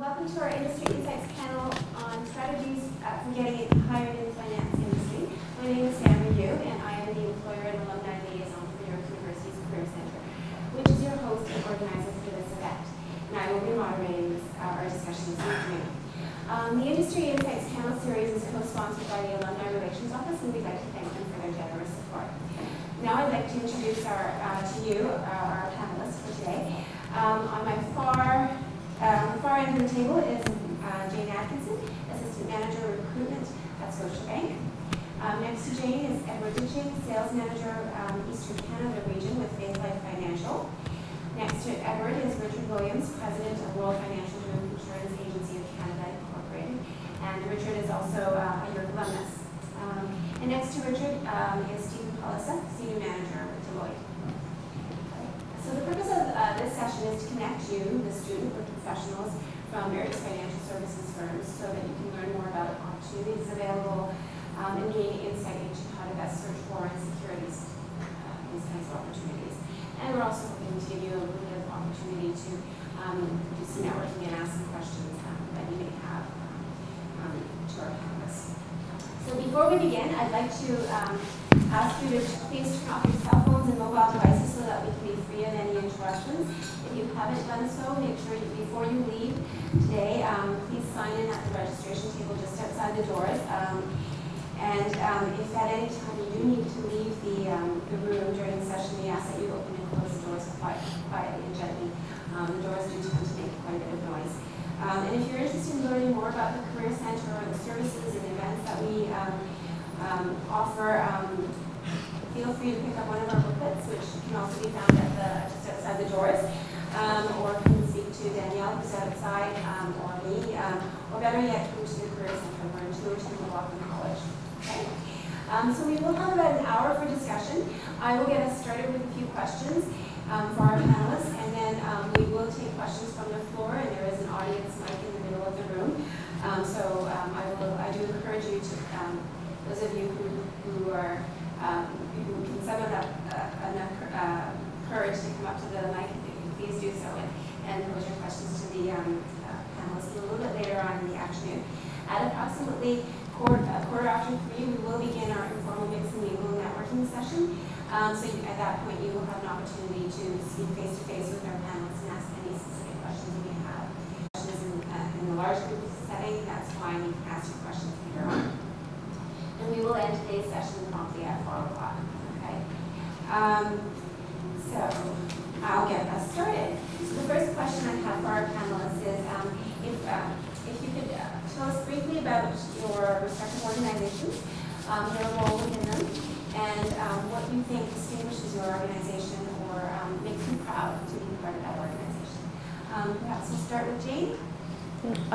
welcome to our Industry Insights panel on strategies uh, for getting hired in the finance industry. My name is Sandra Yu, and I am the Employer and Alumni Liaison for New York University's Career Center, which is your host and organizer for this event. And I will be moderating this, uh, our discussion this afternoon. Um, the Industry Insights panel series is co-sponsored by the Alumni Relations Office, and we'd like to thank them for their generous support. Now I'd like to introduce our, uh, to you uh, our panelists for today. Um, on my far um, far end of the table is uh, Jane Adkison, Assistant Manager of Recruitment at Scotiabank. Um, next to Jane is Edward Ditching, Sales Manager, um, Eastern Canada Region with FaithLife Financial. Next to Edward is Richard Williams, President of World Financial Insurance Agency of Canada Incorporated. And Richard is also uh, a York alumnus. Um, and next to Richard um, is Steven Polisuk, Senior Manager. So the purpose of uh, this session is to connect you, the student, with professionals from various financial services firms so that you can learn more about opportunities available um, and gain insight into how to best search for and secure these, uh, these kinds of opportunities. And we're also hoping to give you a little bit of opportunity to um, do some networking and ask some questions um, that you may have um, to our panelists. So before we begin, I'd like to um, ask you to please turn off your cell phones and mobile devices so that we can be free of any interruptions. If you haven't done so, make sure you, before you leave today, um, please sign in at the registration table just outside the doors. Um, and um, if at any time you do need to leave the, um, the room during the session, we ask that you open and close the doors quiet, quietly and gently. Um, the doors do tend to make quite a bit of noise. Um, and if you're interested in learning more about the Career Center or the services and events that we um, offer, um, feel free to pick up one of our booklets, which can also be found at the, just outside the doors, um, or can speak to Danielle, who's outside, um, or me, um, or better yet, come to the Career Center. We're in 202 McLaughlin College. Okay? So we will have about an hour for discussion. I will get us started with a few questions for our panelists, and then we will take questions from the floor, and there is an audience mic in the middle of the room. Um, so um, I will, I do encourage you to, um, those of you who, who are, um, who can summon up uh, enough uh, courage to come up to the mic, please do so, and, and pose your questions to the um, uh, panelists a little bit later on in the afternoon. At approximately quarter, uh, quarter after three, we will begin our informal mix and mingle networking session. Um, so you, at that point, you will have an opportunity to speak face to face with our panelists and ask any specific questions you may have. Questions in, uh, in the large group setting, that's fine. You can ask your questions later on. And we will end today's session promptly at 4 o'clock. Okay. Um, so I'll get us started. So the first question I have for our panelists is um, if, uh, if you could uh, tell us briefly about your respective organizations, um, your role within them, and um, what you think distinguishes your organization or um, makes you proud to be part of that organization. Um, perhaps we'll start with Jane.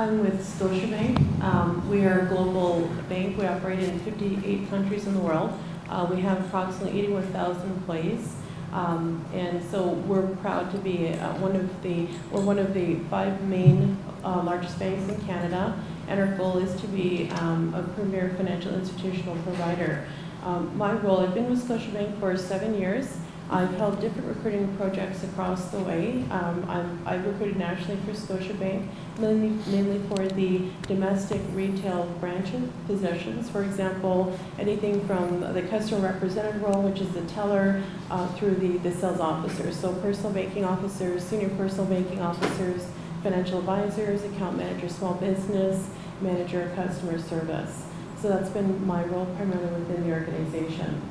With Scotiabank. Um, we are a global bank. We operate in 58 countries in the world. Uh, we have approximately 81,000 employees. Um, and so we're proud to be uh, one of the, we're one of the five main uh, largest banks in Canada, and our goal is to be um, a premier financial institutional provider. Um, my role, I've been with Scotiabank for seven years. I've held different recruiting projects across the way. Um, i have recruited nationally for Scotiabank, mainly, mainly for the domestic retail branch positions. For example, anything from the customer representative role, which is the teller, uh, through the, the sales officers. So personal banking officers, senior personal banking officers, financial advisors, account manager, small business, manager of customer service. So that's been my role primarily within the organization.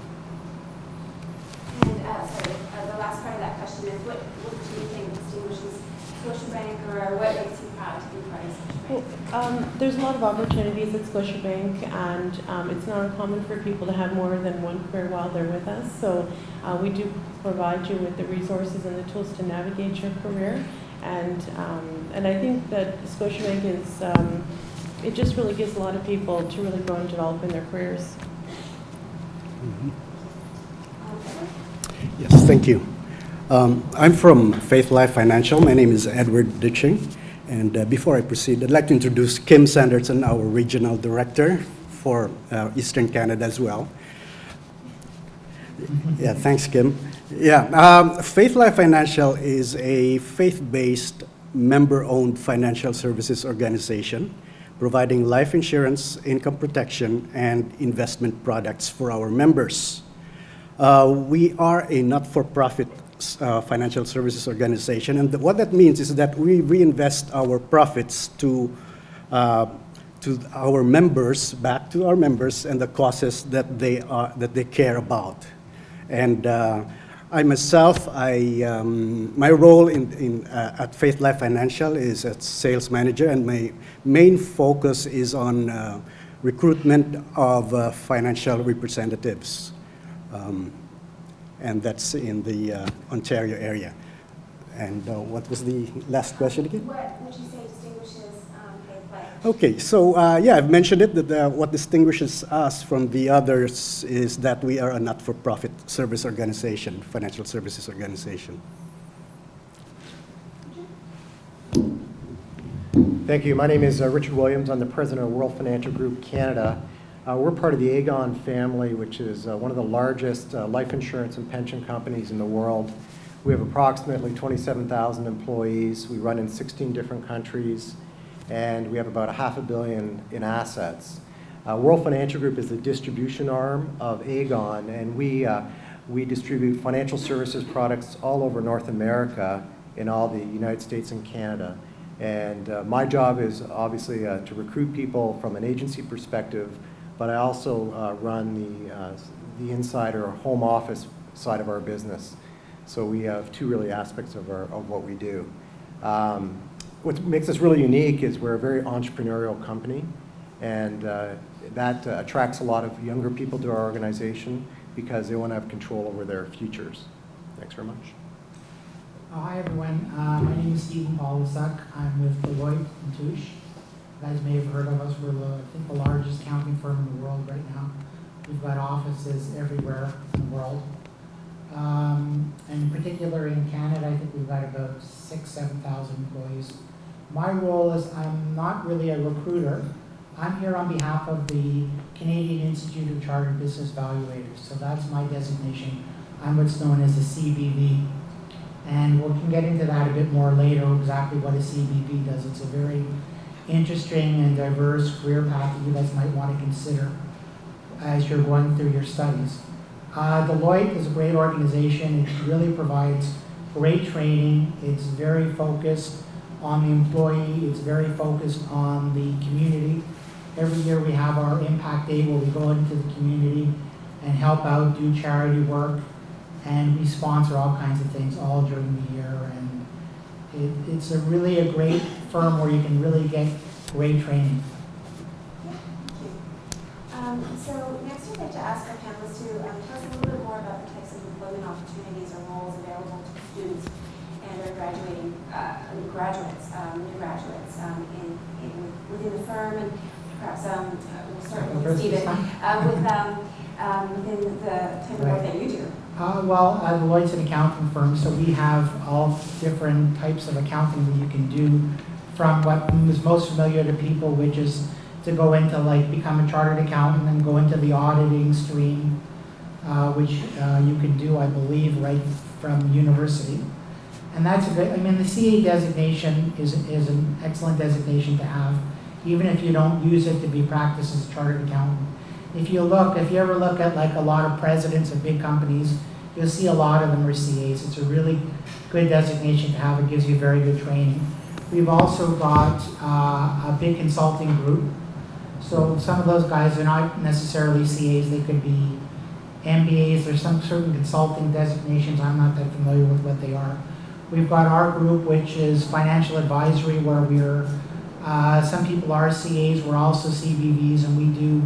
And uh, sorry, uh, the last part of that question is what, what do you think distinguishes Scotiabank or what makes you proud to be part of Scotiabank? Well, um, there's a lot of opportunities at Scotiabank and um, it's not uncommon for people to have more than one career while they're with us. So uh, we do provide you with the resources and the tools to navigate your career. And, um, and I think that Scotiabank is, um, it just really gives a lot of people to really grow and develop in their careers. Mm -hmm. Thank you. Um, I'm from FaithLife Financial. My name is Edward Ditching. And uh, before I proceed, I'd like to introduce Kim Sanderson, our regional director for uh, Eastern Canada as well. Yeah, thanks, Kim. Yeah, um, FaithLife Financial is a faith-based member-owned financial services organization providing life insurance, income protection, and investment products for our members. Uh, we are a not-for-profit uh, financial services organization, and what that means is that we reinvest our profits to uh, to our members, back to our members, and the causes that they are that they care about. And uh, I myself, I, um, my role in, in, uh, at FaithLife Financial is as sales manager, and my main focus is on uh, recruitment of financial representatives. Um, and that's in the uh, Ontario area. And uh, what was the last question again? What would you say distinguishes um, Faith Okay, so uh, yeah, I've mentioned it, that uh, what distinguishes us from the others is that we are a not-for-profit service organization, financial services organization. Thank you. My name is uh, Richard Williams. I'm the president of World Financial Group Canada. Uh, we're part of the Aegon family, which is uh, one of the largest uh, life insurance and pension companies in the world. We have approximately 27,000 employees. We run in 16 different countries, and we have about a half a billion in assets. Uh, World Financial Group is the distribution arm of Aegon, and we, uh, we distribute financial services products all over North America in all the United States and Canada. And uh, my job is obviously to recruit people from an agency perspective, but I also uh, run the, uh, the inside or home office side of our business. So we have two really aspects of, our, of what we do. Um, what makes us really unique is we're a very entrepreneurial company, and uh, that attracts a lot of younger people to our organization because they want to have control over their futures. Thanks very much. Uh, Hi, everyone. Uh, My name is Steven Polisuk. I'm with Deloitte and Touche. Guys may have heard of us. We're, the- I think, the largest accounting firm in the world right now. We've got offices everywhere in the world. Um, And in particular, in Canada, I think we've got about six, 7,000 employees. My role is, I'm not really a recruiter. I'm here on behalf of the Canadian Institute of Chartered Business Valuators. So that's my designation. I'm what's known as a CBV. And we can get into that a bit more later, exactly what a CBV does. It's a very interesting and diverse career path that you guys might want to consider as you're going through your studies. Uh, Deloitte is a great organization. It really provides great training. It's very focused on the employee. It's very focused on the community. Every year we have our Impact Day where we go into the community and help out, do charity work, and we sponsor all kinds of things all during the year. And it, it's a really a great firm where you can really get great training. thank Um, so next I'd like to ask our panelists to um, tell us a little bit more about the types of employment opportunities or roles available to students and our graduating uh, graduates, um, new graduates um, in, in, within the firm and perhaps um, uh, we'll start with Steven, uh, with um, um, within the type of work that you do. Uh, well, uh, Deloitte's an accounting firm, so we have all different types of accounting that you can do from what is most familiar to people, which is to go into like become a chartered accountant and go into the auditing stream, uh, which uh, you can do, I believe, right from university. And that's a good, I mean, the CA designation is, is an excellent designation to have, even if you don't use it to be practiced as a chartered accountant. If you look, if you ever look at like a lot of presidents of big companies, you'll see a lot of them are CAs. It's a really good designation to have. It gives you very good training. We've also got uh, a big consulting group. So some of those guys are not necessarily CAs. They could be MBAs. There's some certain consulting designations. I'm not that familiar with what they are. We've got our group, which is financial advisory, where we're, uh, some people are CAs, we're also CBVs, and we do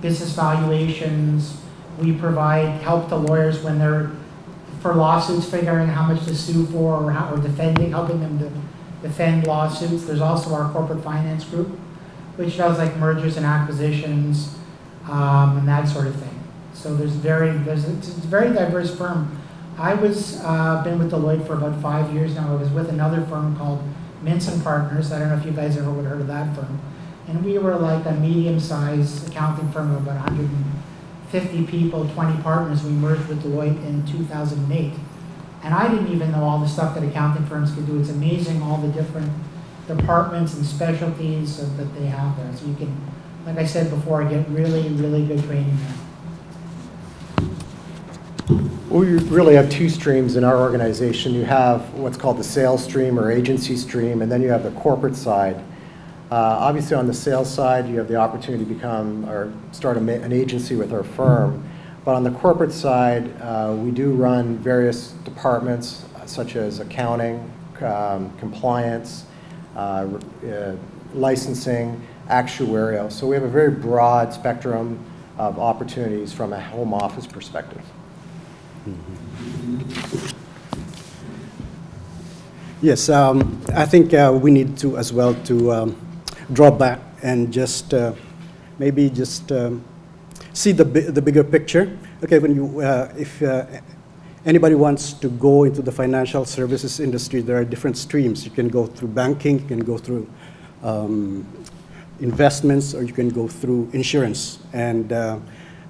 business valuations. We provide help to lawyers when they're, for lawsuits, figuring how much to sue for or how, or defending, helping them to defend lawsuits. There's also our corporate finance group, which does like mergers and acquisitions, um, and that sort of thing. So there's very, there's, it's a very diverse firm. I was, uh, been with Deloitte for about five years now. I was with another firm called Mintz and Partners. I don't know if you guys ever would have heard of that firm. And we were like a medium-sized accounting firm of about 150 people, 20 partners. We merged with Deloitte in 2008. And I didn't even know all the stuff that accounting firms could do. It's amazing all the different departments and specialties that that they have there. So you can, like I said before, get really, really good training there. We really have two streams in our organization. You have what's called the sales stream or agency stream, and then you have the corporate side. Uh, Obviously, on the sales side, you have the opportunity to become or start a an agency with our firm. But on the corporate side, uh, we do run various departments uh, such as accounting, um, compliance, uh, uh, licensing, actuarial. So we have a very broad spectrum of opportunities from a home office perspective. Yes, um, I think uh, we need to as well to um, draw back and just uh, maybe just um, see the the bigger picture. Okay, when you uh, if uh, anybody wants to go into the financial services industry, there are different streams. You can go through banking, you can go through um, investments, or you can go through insurance, and uh,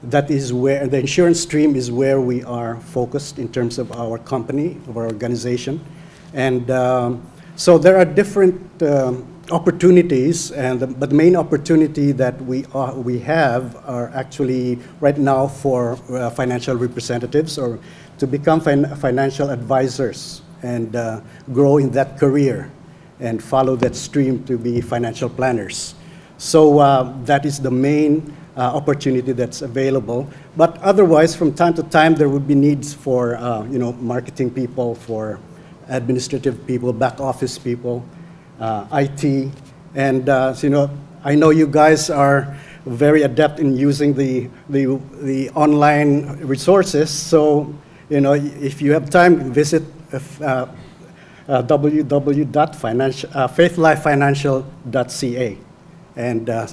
that is where the insurance stream is where we are focused in terms of our company, of our organization. And um, so there are different um, opportunities, and the, but the main opportunity that we, are, we have are actually right now for uh, financial representatives or to become fin- financial advisors and uh, grow in that career and follow that stream to be financial planners. So uh, that is the main uh, opportunity that's available. But otherwise, from time to time, there would be needs for uh, you know marketing people, for administrative people, back office people, IT, and uh, you know I know you guys are very adept in using the the, the online resources. So you know if you have time, visit. Uh, uh, www.faithlifefinancial.ca, and uh,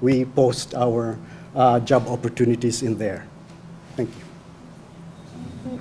we post our uh, job opportunities in there. Thank you.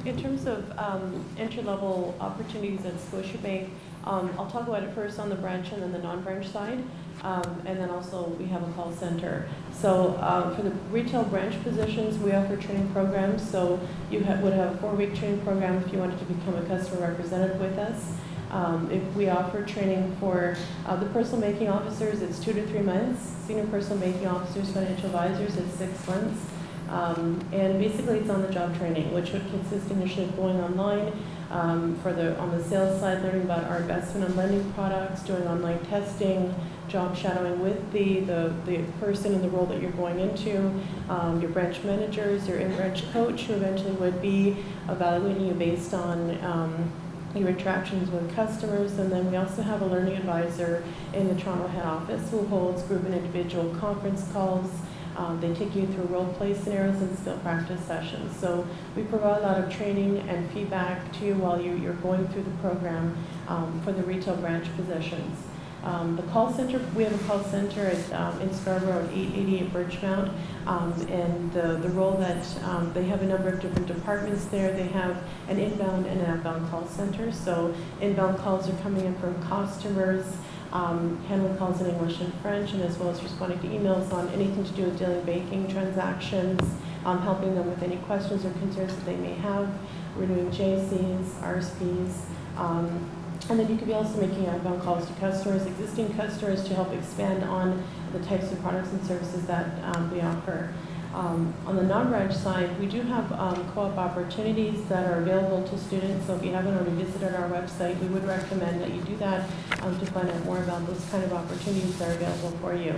In terms of um, entry-level opportunities at Scotiabank, um, I'll talk about it first on the branch and then the non-branch side. Um, And then also, we have a call center. So uh, for the retail branch positions, we offer training programs. So you ha- would have a four-week training program if you wanted to become a customer representative with us. Um, If we offer training for uh, the personal banking officers, it's two to three months. Senior personal banking officers, financial advisors, it's six months. Um, And basically, it's on-the-job training, which would consist initially of going online um, for the, on the sales side, learning about our investment and lending products, doing online testing, job shadowing with the, the, the person in the role that you're going into, um, your branch managers, your in-branch coach, who eventually would be evaluating you based on um, your interactions with customers, and then we also have a learning advisor in the Toronto head office who holds group and individual conference calls. Um, they take you through role play scenarios and skill practice sessions. So we provide a lot of training and feedback to you while you, you're going through the program um, for the retail branch positions. Um, the call center, we have a call center at, um, in Scarborough at 888 Birchmount, um, and the, the role that um, they have a number of different departments there. They have an inbound and an outbound call center. So inbound calls are coming in from customers, um, handling calls in English and French, and as well as responding to emails on anything to do with daily banking transactions, um, helping them with any questions or concerns that they may have, renewing GICs, RSPs. Um, and then you could be also making outbound calls to customers, existing customers, to help expand on the types of products and services that um, we offer. Um, on the non-branch side, we do have um, co-op opportunities that are available to students. So if you haven't already visited our website, we would recommend that you do that um, to find out more about those kind of opportunities that are available for you.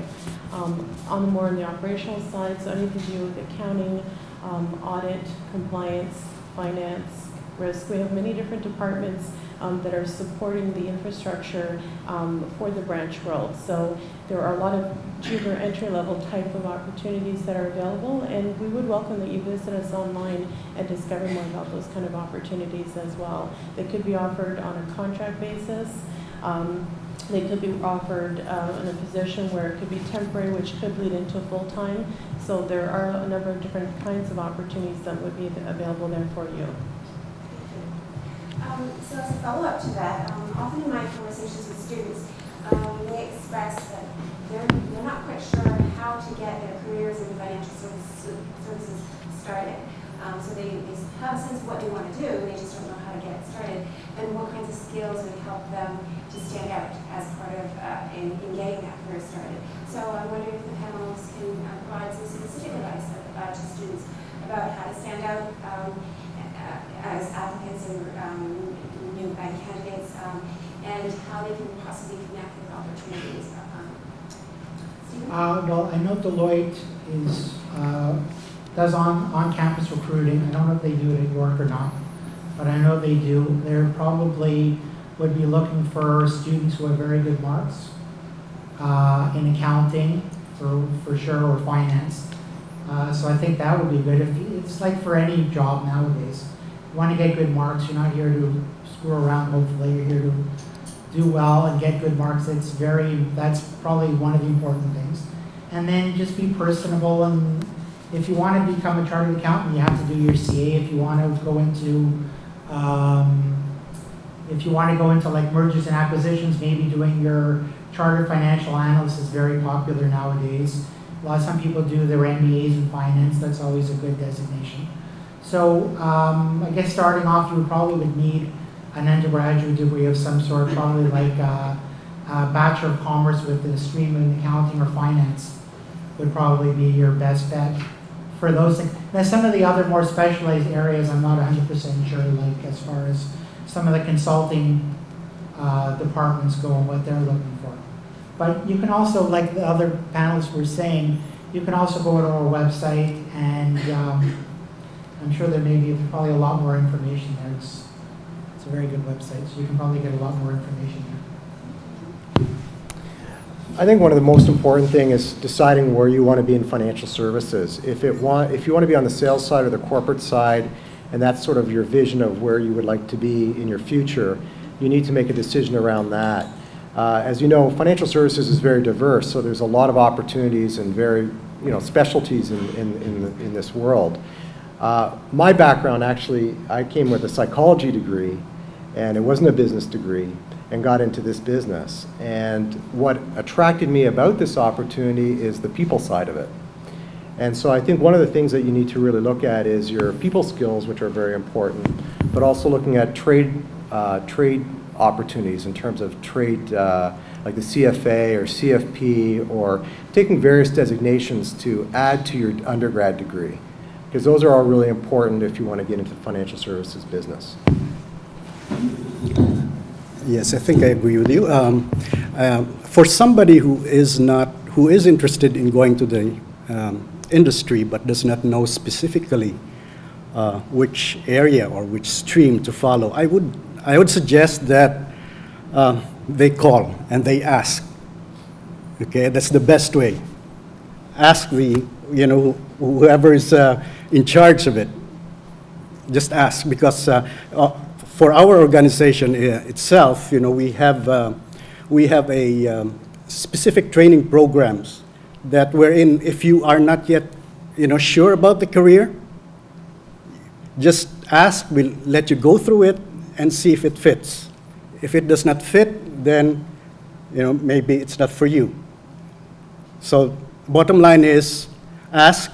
Um, on the more on the operational side, so anything to do with accounting, um, audit, compliance, finance, risk. We have many different departments um, that are supporting the infrastructure um, for the branch world. So there are a lot of junior entry-level type of opportunities that are available, and we would welcome that you visit us online and discover more about those kind of opportunities as well. They could be offered on a contract basis. Um, they could be offered uh, in a position where it could be temporary, which could lead into full-time. So there are a number of different kinds of opportunities that would be available there for you. Um, so as a follow-up to that, um, often in my conversations with students, um, they express that they're, they're not quite sure how to get their careers in financial services, started. Um, so they, they have a sense of what they want to do, they just don't know how to get it started, and what kinds of skills would help them to stand out as part of uh, in, in, getting that career started. So I'm wondering if the panelists can uh, provide some specific advice about, uh, to students about how to stand out um, applicants and um, new uh, candidates um, and how they can possibly connect with opportunities. Um, Uh, well, I know Deloitte is, uh, does on, on-campus recruiting. I don't know if they do it at York or not, but I know they do. They're probably would be looking for students who have very good marks uh, in accounting, for, for sure, or finance. Uh, so I think that would be good. If it's like for any job nowadays, want to get good marks. You're not here to screw around. Hopefully, you're here to do well and get good marks. It's very, that's probably one of the important things. And then just be personable and if you want to become a chartered accountant, you have to do your CA. If you want to go into, um, if you want to go into like mergers and acquisitions, maybe doing your chartered financial analyst is very popular nowadays. A lot, of some people do their MBAs in finance. That's always a good designation. So um, I guess starting off, you probably would need an undergraduate degree of some sort, probably like a, a Bachelor of Commerce with a stream in accounting or finance would probably be your best bet for those things. Now, some of the other more specialized areas, I'm not 100% sure, like as far as some of the consulting uh, departments go and what they're looking for. But you can also, like the other panelists were saying, you can also go to our website and um, I'm sure there may be probably a lot more information there. It's, it's a very good website, so you can probably get a lot more information there. I think one of the most important thing is deciding where you want to be in financial services. If it want, if you want to be on the sales side or the corporate side, and that's sort of your vision of where you would like to be in your future, you need to make a decision around that. Uh, as you know, financial services is very diverse, so there's a lot of opportunities and very, you know, specialties in, in, in, the, in this world. Uh, my background, actually, I came with a psychology degree, and it wasn't a business degree, and got into this business. And what attracted me about this opportunity is the people side of it. And so I think one of the things that you need to really look at is your people skills, which are very important, but also looking at trade, uh, trade opportunities in terms of trade, uh, like the CFA or CFP, or taking various designations to add to your undergrad degree. Because those are all really important if you want to get into the financial services business. Yes, I think I agree with you. Um, um, for somebody who is not, who is interested in going to the um, industry but does not know specifically uh, which area or which stream to follow, I would, I would suggest that uh, they call and they ask. Okay, that's the best way. Ask the, you know, whoever is uh, in charge of it. Just ask because uh, uh, for our organization uh, itself, you know, we have, uh, we have a um, specific training programs that wherein if you are not yet, you know, sure about the career, just ask, we'll let you go through it and see if it fits. If it does not fit, then, you know, maybe it's not for you. So bottom line is ask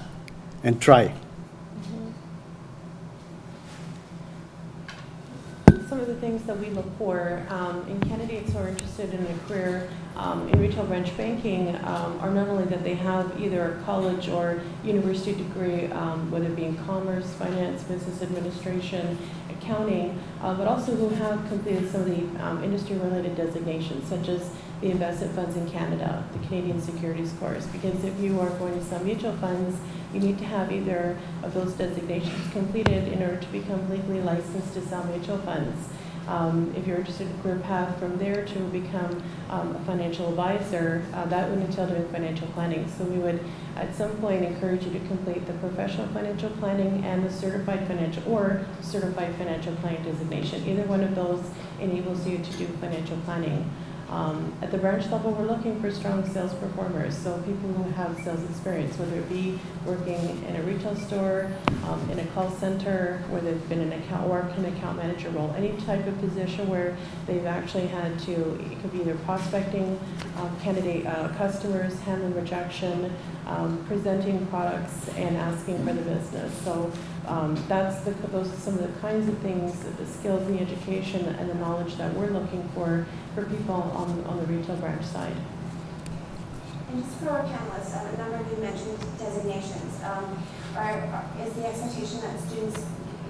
and try. Some of the things that we look for um, in candidates who are interested in a career um, in retail branch banking um, are not only that they have either a college or university degree, um, whether it be in commerce, finance, business administration, accounting, uh, but also who have completed some of the um, industry-related designations, such as the investment funds in Canada, the Canadian securities course. Because if you are going to sell mutual funds, you need to have either of those designations completed in order to become legally licensed to sell mutual funds. Um, if you're interested in career path from there to become um, a financial advisor, uh, that would entail doing financial planning. So we would at some point encourage you to complete the professional financial planning and the certified financial or certified financial planning designation. Either one of those enables you to do financial planning. Um, at the branch level, we're looking for strong sales performers, so people who have sales experience, whether it be working in a retail store, um, in a call center, where they've been an account or an account manager role, any type of position where they've actually had to, it could be either prospecting uh, candidate uh, customers, handling rejection, um, presenting products, and asking for the business. So um, that's the, those are some of the kinds of things, the skills, the education, and the knowledge that we're looking for for people on, on the retail branch side. And just for our panelists, um, a number of you mentioned designations. Um, are, are- is the expectation that students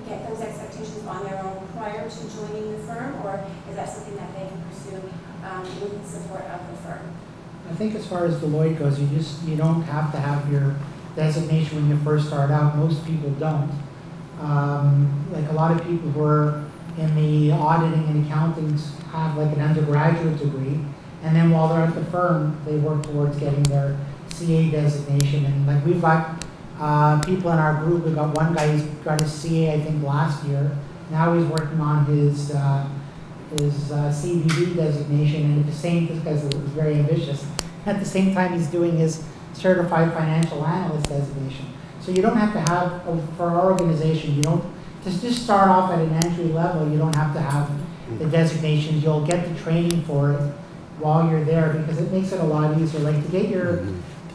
get those expectations on their own prior to joining the firm, or is that something that they can pursue um, with the support of the firm? I think as far as Deloitte goes, you just, you don't have to have your designation when you first start out. Most people don't. Um, Like a lot of people who are in the auditing and accounting have like an undergraduate degree. And then while they're at the firm, they work towards getting their CA designation. And like we've got uh, people in our group, we've got one guy who's got his CA, I think, last year. Now he's working on his, uh, his uh, CBV designation, and at the same, this guy's very ambitious. At the same time, he's doing his certified financial analyst designation. So you don't have to have, uh, for our organization, you don't, to just start off at an entry level, you don't have to have the designations. You'll get the training for it while you're there because it makes it a lot easier. Like to get your,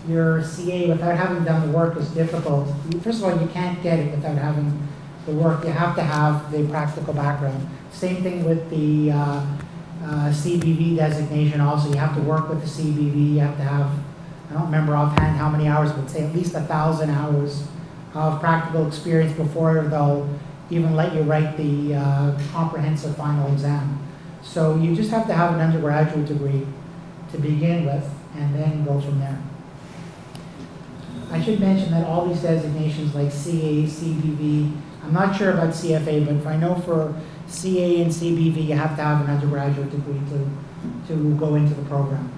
your CA without having done the work is difficult. First of all, you can't get it without having the work. You have to have the practical background. Same thing with the uh, uh, CBV designation also. You have to work with the CBV. You have to have, I don't remember offhand how many hours, but say at least a thousand hours of practical experience before they'll even let you write the uh, comprehensive final exam. So you just have to have an undergraduate degree to begin with and then go from there. I should mention that all these designations like CA, CBV, I'm not sure about CFA, but I know for CA and CBV, you have to have an undergraduate degree to, to go into the program.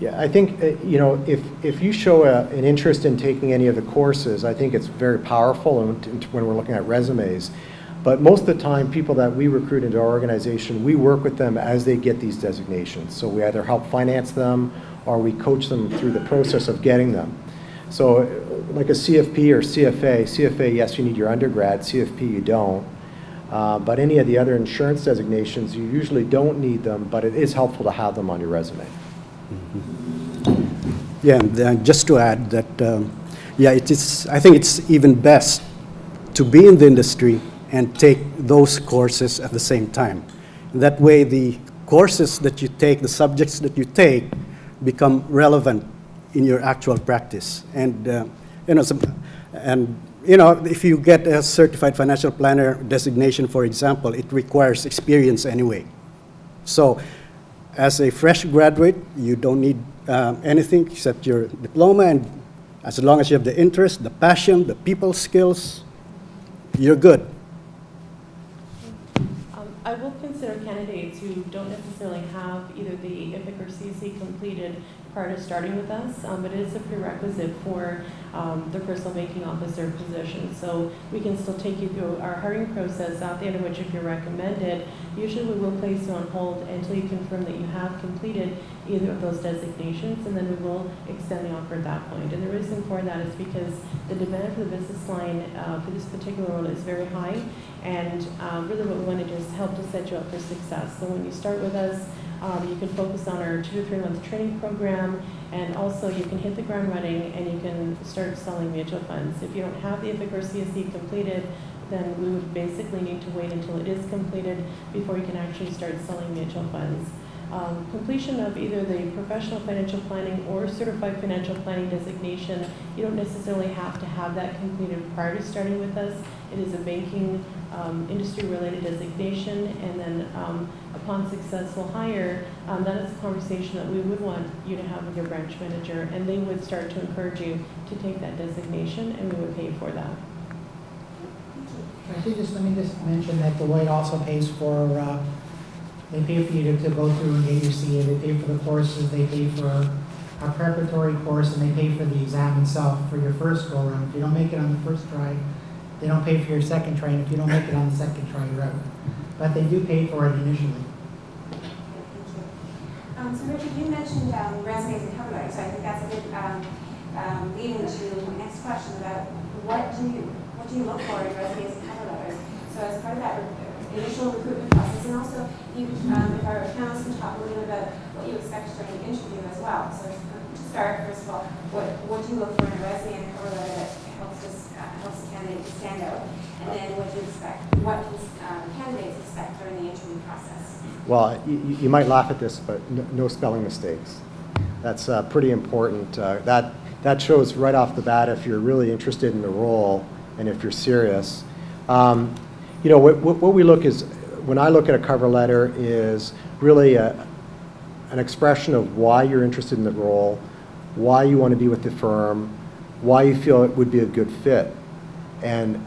Yeah, I think, uh, you know, if, if you show a- an interest in taking any of the courses, I think it's very powerful when we're looking at resumes. But most of the time, people that we recruit into our organization, we work with them as they get these designations. So we either help finance them or we coach them through the process of getting them. So uh, like a CFP or CFA, CFA, yes, you need your undergrad, CFP, you don't. Uh, But any of the other insurance designations, you usually don't need them, but it is helpful to have them on your resume. Yeah, and just to add that, um, yeah, it is, I think it's even best to be in the industry and take those courses at the same time. That way, the courses that you take, the subjects that you take, become relevant in your actual practice. And, uh, you know, some, and, you know, if you get a certified financial planner designation, for example, it requires experience anyway. So, as a fresh graduate, you don't need um, anything except your diploma, and as long as you have the interest, the passion, the people skills, you're good. Um, I will consider candidates who don't necessarily have either the IFIC or CSC completed prior to starting with us, um, but it is a prerequisite for um, the personal banking officer position. So we can still take you through our hiring process, at the end of which, if you're recommended, usually we will place you on hold until you confirm that you have completed either of those designations, and then we will extend the offer at that point. And the reason for that is because the demand for the business line uh, for this particular role is very high, and um, really what we want to do is help to set you up for success. So when you start with us, um, you can focus on our two to three month training program, and also you can hit the ground running and you can start selling mutual funds. If you don't have the IFIC or CSC completed, then we would basically need to wait until it is completed before you can actually start selling mutual funds. Um, completion of either the professional financial planning or certified financial planning designation, you don't necessarily have to have that completed prior to starting with us. It is a banking um, industry-related designation, and then um, upon successful hire, um, that is a conversation that we would want you to have with your branch manager, and they would start to encourage you to take that designation, and we would pay for that. I think just, let me just mention that Deloitte also pays for, uh, they pay for you to, to go through and get your CA, they pay for the courses, they pay for a preparatory course, and they pay for the exam itself for your first go around. If you don't make it on the first try, they don't pay for your second try, and if you don't make it on the second try, you're out. But they do pay for it initially. Um, so Richard, you mentioned um, resumes and cover letters, so I think that's a good um, um, lead into my next question about what do you, what do you look for in resumes and cover letters? So as part of that initial recruitment process, and also you, um, if our panelists can talk a little bit about what you expect during the interview as well. So um, to start, first of all, what, what do you look for in a resume and cover letter that helps us, uh, helps the candidate stand out? And then what do you expect, what can um, candidates expect during the interview process? Well, you, you might laugh at this, but no, no spelling mistakes. That's uh, pretty important. Uh, that, that shows right off the bat if you're really interested in the role and if you're serious. Um, You know, what what we look is, when I look at a cover letter, is really a, an expression of why you're interested in the role, why you want to be with the firm, why you feel it would be a good fit. And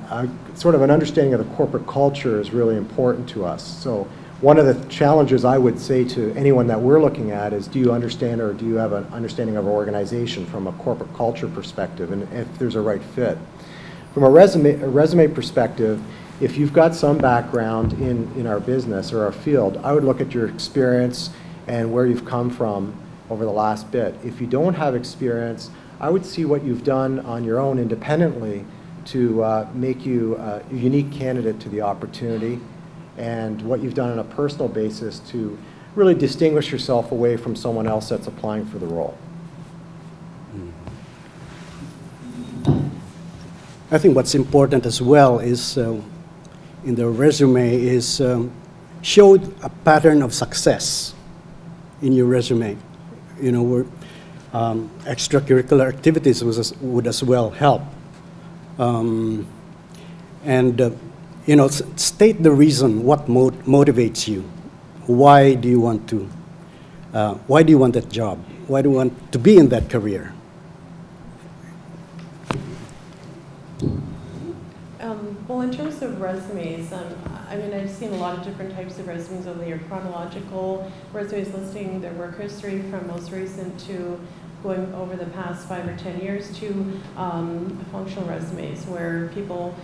sort of an understanding of the corporate culture is really important to us. So one of the challenges I would say to anyone that we're looking at is, do you understand or do you have an understanding of our organization from a corporate culture perspective and if there's a right fit? From a resume, a resume perspective, if you've got some background in, in our business or our field, I would look at your experience and where you've come from over the last bit. If you don't have experience, I would see what you've done on your own independently to uh, make you a unique candidate to the opportunity and what you've done on a personal basis to really distinguish yourself away from someone else that's applying for the role. I think what's important as well is uh, in the resume is um, showed a pattern of success in your resume. You know, where um, extracurricular activities would as well help. Um, and uh, you know, state the reason what mo- motivates you. Why do you want to? Uh, why do you want that job? Why do you want to be in that career? Um, Well, in terms of resumes, um, I mean, I've seen a lot of different types of resumes over the year, chronological resumes listing their work history from most recent to going over the past five or 10 years to um, functional resumes where people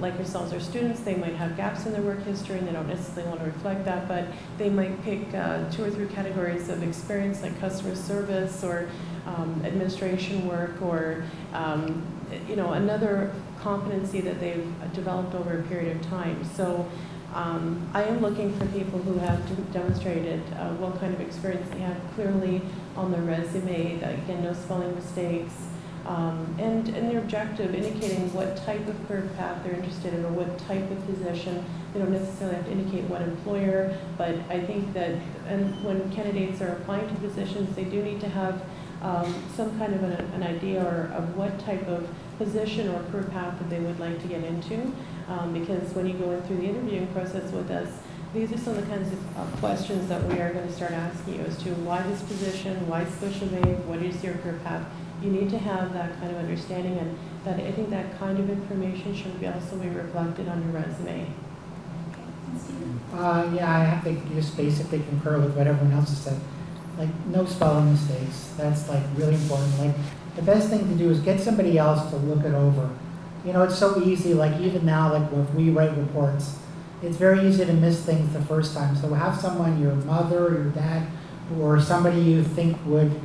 like yourselves are students, they might have gaps in their work history and they don't necessarily want to reflect that, but they might pick uh, two or three categories of experience like customer service or um, administration work or um, you know another competency that they've developed over a period of time. So um, I am looking for people who have demonstrated uh, what kind of experience they have clearly on their resume. That again, no spelling mistakes. Um, and, and their objective indicating what type of career path they're interested in or what type of position. They don't necessarily have to indicate what employer, but I think that and when candidates are applying to positions, they do need to have um, some kind of an, an idea or of what type of position or career path that they would like to get into. Um, because when you go in through the interviewing process with us, these are some of the kinds of uh, questions that we are going to start asking you as to why this position, why Scotiabank, what is your career path? You need to have that kind of understanding, and that I think that kind of information should be also be reflected on your resume. Uh, yeah, I to just basically concur with what everyone else has said. Like, no spelling mistakes. That's like really important. Like, the best thing to do is get somebody else to look it over. You know, it's so easy, like even now, like if we write reports, it's very easy to miss things the first time. So have someone, your mother, or your dad, or somebody you think would,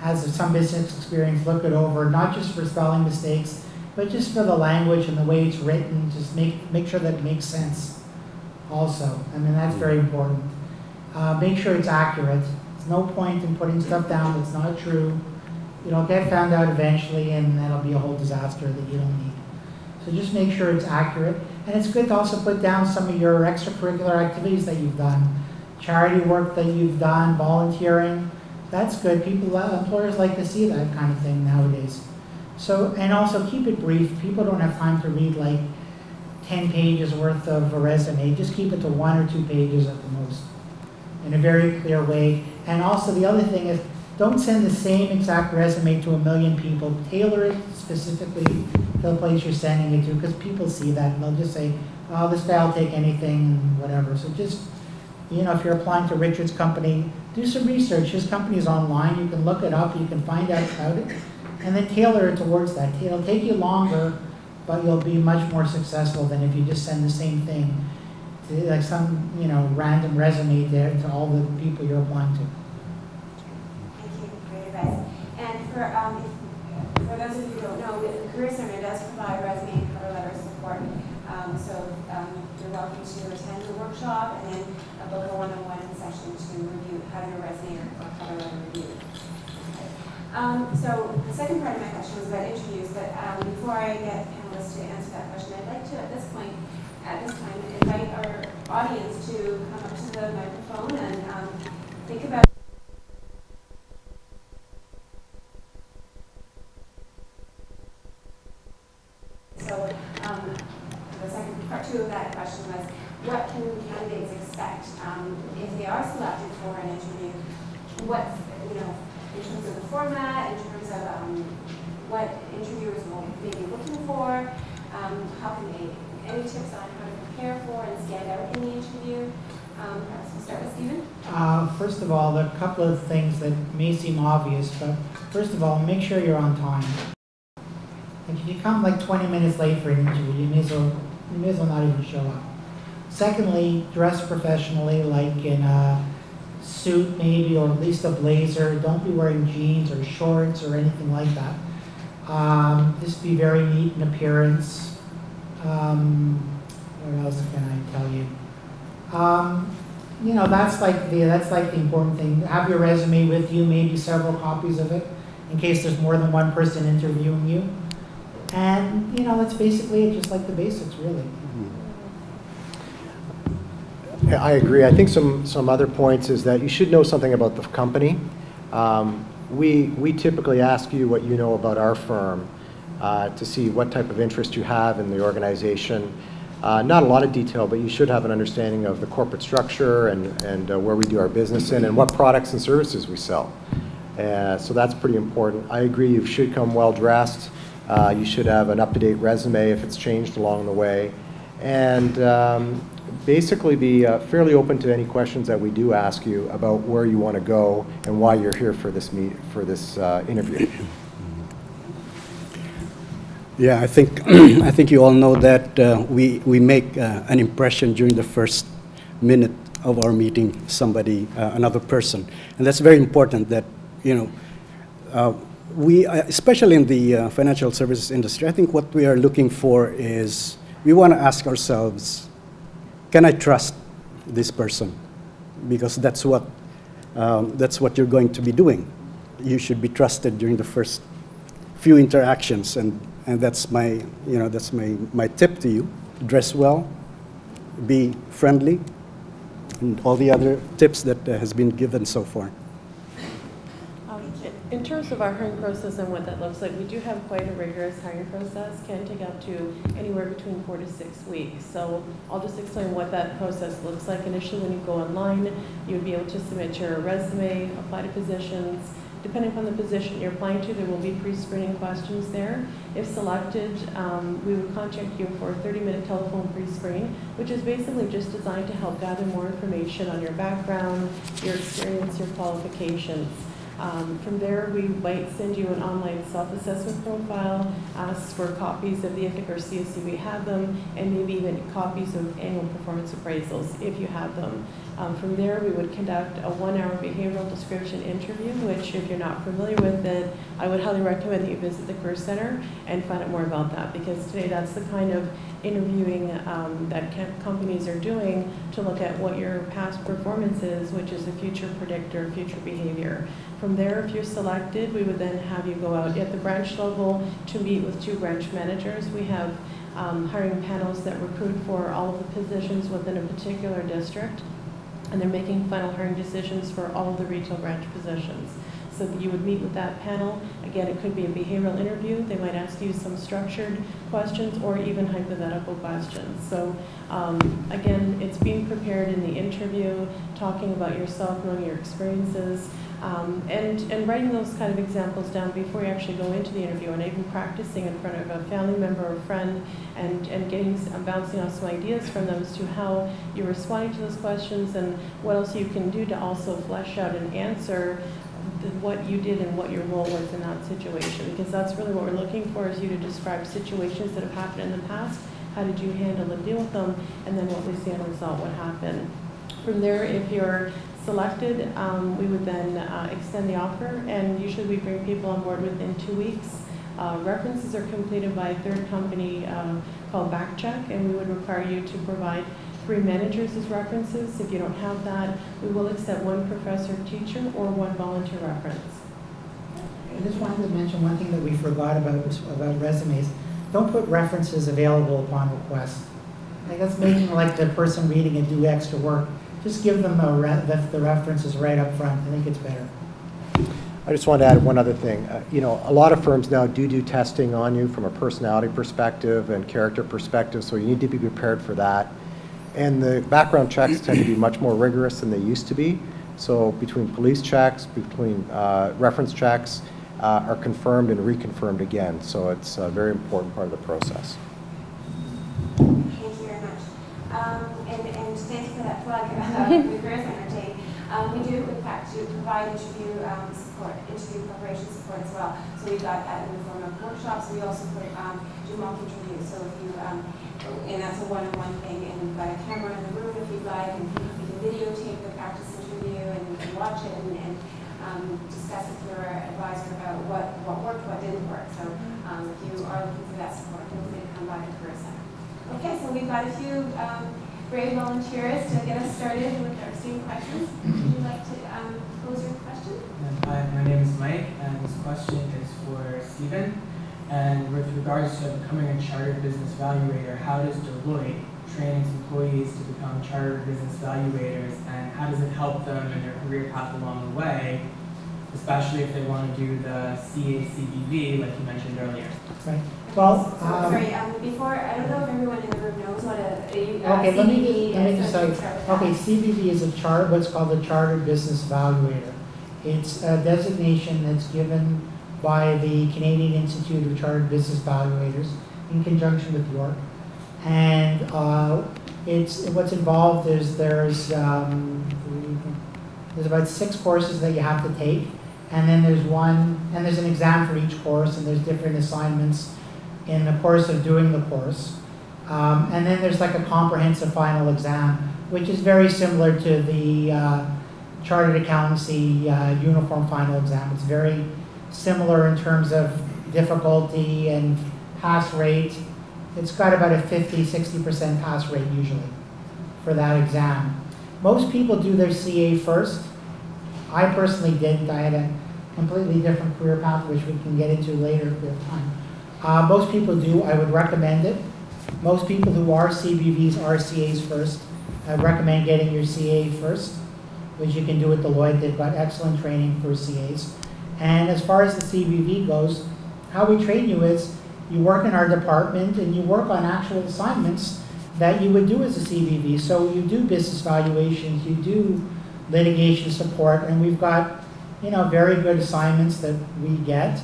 has some business experience, look it over, not just for spelling mistakes, but just for the language and the way it's written, just make, make sure that it makes sense also. I mean, that's very important. Uh, make sure it's accurate. No point in putting stuff down that's not true. It'll get found out eventually, and that'll be a whole disaster that you don't need. So just make sure it's accurate. And it's good to also put down some of your extracurricular activities that you've done, charity work that you've done, volunteering. That's good. People, uh, employers like to see that kind of thing nowadays. So, and also keep it brief. People don't have time to read like 10 pages worth of a resume. Just keep it to one or two pages at the most in a very clear way. And also, the other thing is don't send the same exact resume to a million people. Tailor it specifically to the place you're sending it to because people see that and they'll just say, oh, this guy will take anything, whatever. So just, you know, if you're applying to Richard's company, do some research. His company is online. You can look it up. You can find out about it. And then tailor it towards that. It'll take you longer, but you'll be much more successful than if you just send the same thing like some, you know, random resume there to all the people you're applying to. Thank you for your advice. And for, um, for those of you who don't know, the Career Center does provide resume and cover letter support. Um, so, um, you're welcome to attend the workshop and then uh, book a one-on-one session to review, have your resume or cover letter reviewed. Um, so the second part of my question was about interviews, but, um, before I get panelists to answer that question, I'd like to, at this point, at this time, invite our audience to come up to the microphone and, um, think about So, um, the second part two of that question was, what can candidates expect um, if they are selected for an interview? What, you know, in terms of the format, in terms of what interviewers will be looking for, how can they, any tips on how to prepare for and stand out in the interview? Um, Perhaps we'll start with Steven. Uh, First of all, a couple of things that may seem obvious, but first of all, make sure you're on time. Like if you come like 20 minutes late for an interview, you may as well, you may as well not even show up. Secondly, dress professionally, like in a suit maybe, or at least a blazer. Don't be wearing jeans or shorts or anything like that. Um, Just be very neat in appearance. Um, What else can I tell you? Um, you know, that's like the, that's like the important thing. Have your resume with you, maybe several copies of it, in case there's more than one person interviewing you. And, you know, that's basically it, just like the basics, really. Yeah, I agree. I think some, some other points is that you should know something about the company. Um, We, we typically ask you what you know about our firm uh, to see what type of interest you have in the organization. Uh, Not a lot of detail, but you should have an understanding of the corporate structure and, and uh, where we do our business in and what products and services we sell. Uh, So that's pretty important. I agree, you should come well-dressed. Uh, You should have an up-to-date resume if it's changed along the way. And um, basically be uh, fairly open to any questions that we do ask you about where you want to go and why you're here for this meet, for this uh, interview. Yeah, I think, I think you all know that uh, we, we make uh, an impression during the first minute of our meeting, somebody, uh, another person. And that's very important that, you know, uh, we, uh, especially in the uh, financial services industry, I think what we are looking for is, we want to ask ourselves, can I trust this person? Because that's what, um, that's what you're going to be doing. You should be trusted during the first few interactions, and, and that's my, you know, that's my, my tip to you. Dress well, be friendly, and all the other tips that uh, has been given so far. Um, In terms of our hiring process and what that looks like, we do have quite a rigorous hiring process, can take up to anywhere between four to six weeks. So I'll just explain what that process looks like. Initially, when you go online, you'd be able to submit your resume, apply to positions. Depending upon the position you're applying to, there will be pre-screening questions there. If selected, um, we would contact you for a 30-minute telephone pre-screen, which is basically just designed to help gather more information on your background, your experience, your qualifications. Um, From there, we might send you an online self-assessment profile, ask for copies of the or CSC, we have them, and maybe even copies of annual performance appraisals, if you have them. Um, From there, we would conduct a one-hour behavioral description interview, which if you're not familiar with it, I would highly recommend that you visit the Career Center and find out more about that, because today that's the kind of interviewing um, that companies are doing to look at what your past performance is, which is a future predictor future behavior. From there, if you're selected, we would then have you go out at the branch level to meet with two branch managers. We have um, hiring panels that recruit for all of the positions within a particular district, and they're making final hiring decisions for all of the retail branch positions. So you would meet with that panel. Again, it could be a behavioral interview. They might ask you some structured questions or even hypothetical questions. So um, again, it's being prepared in the interview, talking about yourself, knowing your experiences, um, and, and writing those kind of examples down before you actually go into the interview and even practicing in front of a family member or friend and, and getting, s- and bouncing off some ideas from them as to how you're responding to those questions and what else you can do to also flesh out and answer the- what you did and what your role was in that situation. Because that's really what we're looking for, is you to describe situations that have happened in the past, how did you handle and deal with them, and then what was the end result, what happened. From there, if you're selected, um, we would then uh, extend the offer, and usually we bring people on board within two weeks. Uh, References are completed by a third company uh, called Backcheck, and we would require you to provide three managers as references. If you don't have that, we will accept one professor, teacher, or one volunteer reference. I just wanted to mention one thing that we forgot about, about resumes. Don't put references available upon request. Like, that's making like the person reading it do extra work. Just give them a re- the, the references right up front. I think it's better. I just want to add one other thing. Uh, You know, a lot of firms now do do testing on you from a personality perspective and character perspective, so you need to be prepared for that. And the background checks tend to be much more rigorous than they used to be. So between police checks, between uh, reference checks, uh, are confirmed and reconfirmed again. So it's a very important part of the process. Thank you very much. Um, and, and thank you for that plug about the career center team. Um, we do, in fact, do provide interview um, support, interview preparation support as well. So we've got that in the form of workshops. We also put, um, do mock interviews. So if you, um, and that's a one-on-one thing. And we've got a camera in the room if you'd like, and you can videotape the practice interview, and you can watch it and, and um, discuss with your advisor about what, what worked, what didn't work. So um, if you are looking for that support, feel free to come by the career center. Okay, so we've got a few um, brave volunteers to get us started with our student questions. Would you like to um, pose your question? Hi, my name is Mike, and this question is for Steven. And with regards to becoming a chartered business valuator, how does Deloitte train its employees to become chartered business valuators, and how does it help them in their career path along the way, especially if they want to do the CACBV, like you mentioned earlier? Right. Well, um, sorry, um, before, I don't know if everyone in the room knows what a, a uh, Okay, let me, CBV let me just say, we can start with that. okay, CBV is a chart, what's called a Chartered Business Evaluator. It's a designation that's given by the Canadian Institute of Chartered Business Evaluators in conjunction with York. And, uh, it's, what's involved is there's, um, there's about six courses that you have to take. And then there's one, and there's an exam for each course, and there's different assignments in the course of doing the course. Um, and then there's like a comprehensive final exam, which is very similar to the uh, chartered accountancy uh, uniform final exam. It's very similar in terms of difficulty and pass rate. It's got about a 50, 60% pass rate usually for that exam. Most people do their CA first. I personally didn't. I had a completely different career path, which we can get into later have time. Uh, most people do. I would recommend it. Most people who are CBVs are CAs first. I recommend getting your CA first, which you can do at Deloitte. They've got excellent training for CAs. And as far as the CBV goes, how we train you is you work in our department and you work on actual assignments that you would do as a CBV. So you do business valuations, you do litigation support, and we've got, you know, very good assignments that we get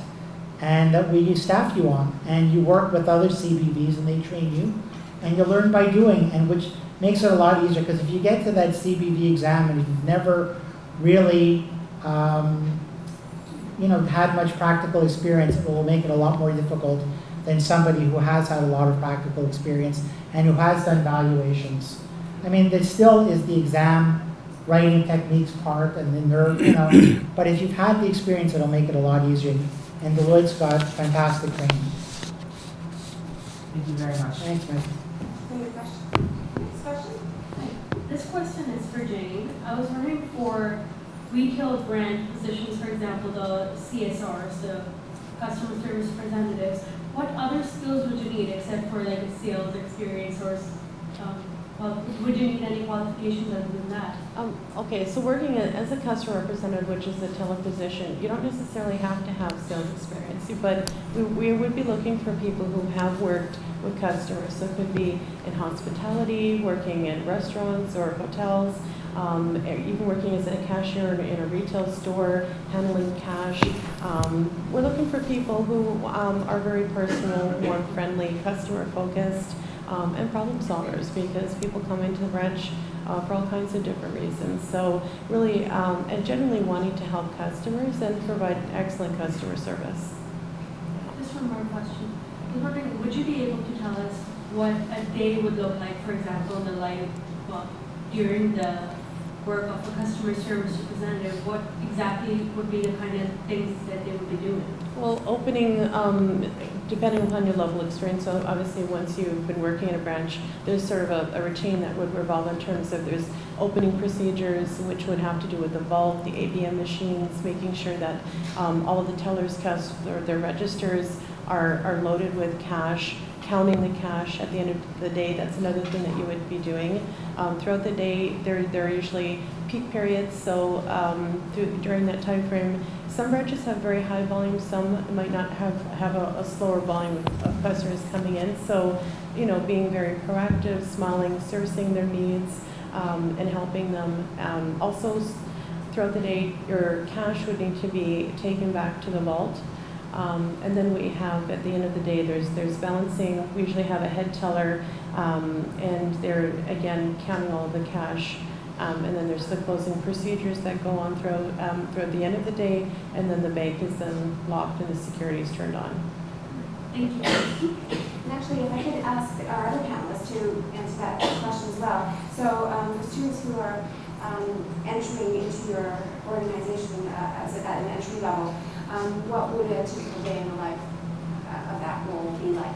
and that we staff you on. And you work with other CBVs and they train you, and you learn by doing, and which makes it a lot easier because if you get to that CBV exam and you've never really, um, you know, had much practical experience, it will make it a lot more difficult than somebody who has had a lot of practical experience and who has done valuations. I mean, there still is the exam writing techniques part and then there, you know, but if you've had the experience, it'll make it a lot easier. And Deloitte's got fantastic training. Thank you very much. Thanks, Mike. Any question? This question is for Jane. I was wondering for retail brand positions, for example, the CSRs, the customer service representatives, what other skills would you need except for like a sales experience or, um, well, would you need any qualifications other than that? Um, okay, so working as a customer representative, which is a teller position, you don't necessarily have to have sales experience, but we, we would be looking for people who have worked with customers. So it could be in hospitality, working in restaurants or hotels, um, even working as a cashier in a- retail store, handling cash. Um, we're looking for people who um, are very personal, warm, friendly, customer focused, um, and problem solvers because people come into the branch uh, for all kinds of different reasons. So really, um, and generally wanting to help customers and provide excellent customer service. Just one more question. I was wondering, would you be able to tell us what a day would look like, for example, the life, well, during the work of a customer service representative? What exactly would be the kind of things that they would be doing? Well, opening, um, depending upon your level of experience, so obviously once you've been working in a branch, there's sort of a, a routine that would revolve in terms of there's opening procedures, which would have to do with the vault, the ABM machines, making sure that um, all of the tellers' cash or their registers are, are loaded with cash, counting the cash at the end of the day. That's another thing that you would be doing. Um, throughout the day, there, there are usually peak periods, so um, through, during that time frame, some branches have very high volume, some might not have, have a, a slower volume of customers coming in. So you know, being very proactive, smiling, servicing their needs, um, and helping them. Um, also, throughout the day, your cash would need to be taken back to the vault. Um, and then we have, at the end of the day, there's, there's balancing. We usually have a head teller, um, and they're, again, counting all the cash. Um, and then there's the closing procedures that go on throughout, um, throughout the end of the day, and then the bank is then locked and the security is turned on. Thank you. And actually, if I could ask our other panelists to answer that question as well. So um, for students who are um, entering into your organization uh, as a- at an entry level, um, what would a typical day in the life uh, of that role be like?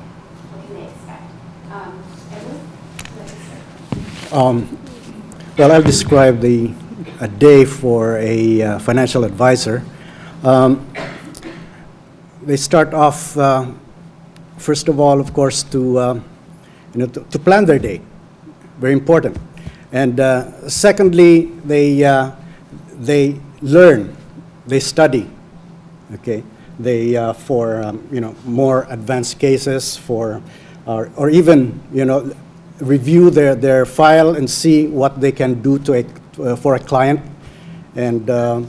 What can they expect? Um. Um, Well, I'll describe the, a day for a uh, financial advisor. Um, They start off, uh, first of all, of course, to, uh, you know, to to plan their day, very important. And uh, secondly, they, uh, they learn, they study, okay? They, uh, for, um, you know, more advanced cases, for, or or even, you know, review their, their file and see what they can do to a, uh, for a client. And, uh,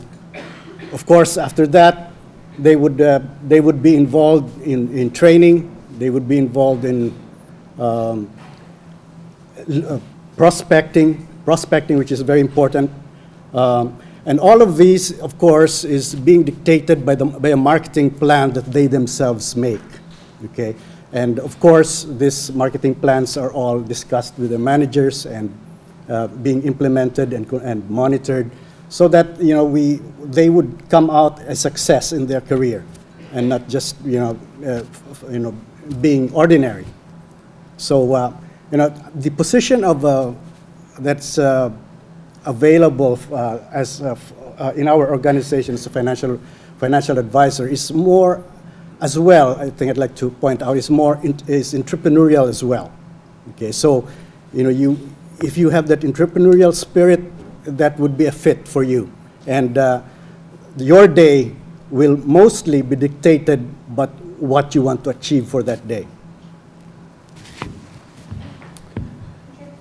of course, after that, they would, uh, they would be involved in, in training, they would be involved in um, prospecting, prospecting, which is very important. Um, And all of these, of course, is being dictated by, the, by a marketing plan that they themselves make, okay? And of course, these marketing plans are all discussed with the managers and uh, being implemented and, and monitored so that, you know, we, they would come out a success in their career and not just, you know, uh, you know, being ordinary. So, uh, you know, the position of, uh, that's uh, available uh, as, uh, uh, in our organization as a financial, financial advisor is more, as well, I think I'd like to point out, is more, in- is entrepreneurial as well. Okay, so, you know, you, if you have that entrepreneurial spirit, that would be a fit for you. And uh, your day will mostly be dictated by what you want to achieve for that day.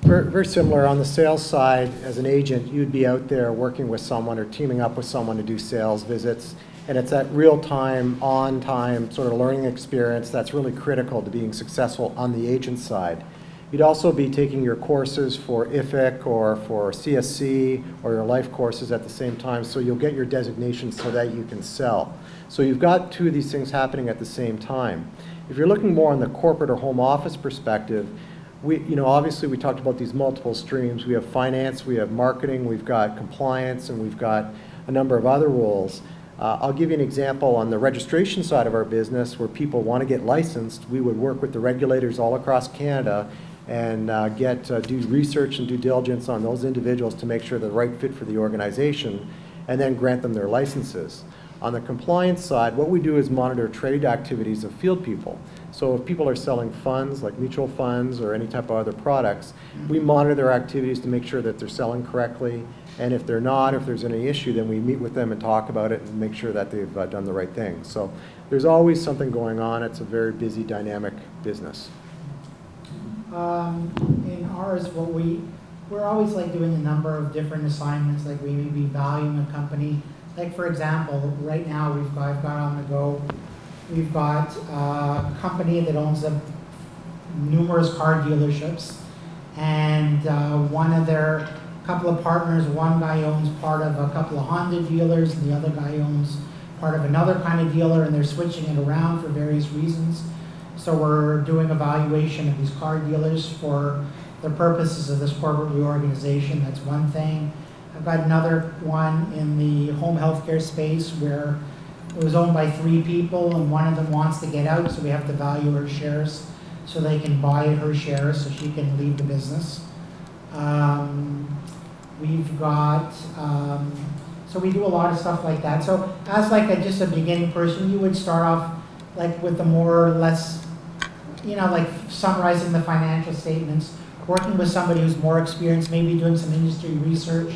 Very similar, on the sales side, as an agent, you'd be out there working with someone or teaming up with someone to do sales visits, and it's that real-time, on-time sort of learning experience that's really critical to being successful on the agent side. You'd also be taking your courses for IFIC or for CSC or your life courses at the same time, so you'll get your designation so that you can sell. So you've got two of these things happening at the same time. If you're looking more on the corporate or home office perspective, we, you know, obviously, we talked about these multiple streams. We have finance, we have marketing, we've got compliance, and we've got a number of other roles. Uh, I'll give you an example on the registration side of our business where people want to get licensed. We would work with the regulators all across Canada and uh, get, uh, do research and due diligence on those individuals to make sure they're the right fit for the organization, and then grant them their licenses. On the compliance side, what we do is monitor trade activities of field people. So if people are selling funds, like mutual funds or any type of other products, we monitor their activities to make sure that they're selling correctly. And if they're not, if there's any issue, then we meet with them and talk about it and make sure that they've uh, done the right thing. So there's always something going on. It's a very busy, dynamic business. Um, in ours, what we, we're always like doing a number of different assignments, like we may be valuing a company. Like for example, right now, we've got, I've got on the go, we've got a company that owns a numerous car dealerships. And, uh, one of their, couple of partners, one guy owns part of a couple of Honda dealers, and the other guy owns part of another kind of dealer, and they're switching it around for various reasons. So we're doing evaluation of these car dealers for the purposes of this corporate reorganization, that's one thing. I've got another one in the home healthcare space where it was owned by three people and one of them wants to get out, so we have to value her shares so they can buy her shares so she can leave the business. Um, we've got, um, so we do a lot of stuff like that. So as like a, just a beginning person, you would start off like with the more or less, you know, like summarizing the financial statements, working with somebody who's more experienced, maybe doing some industry research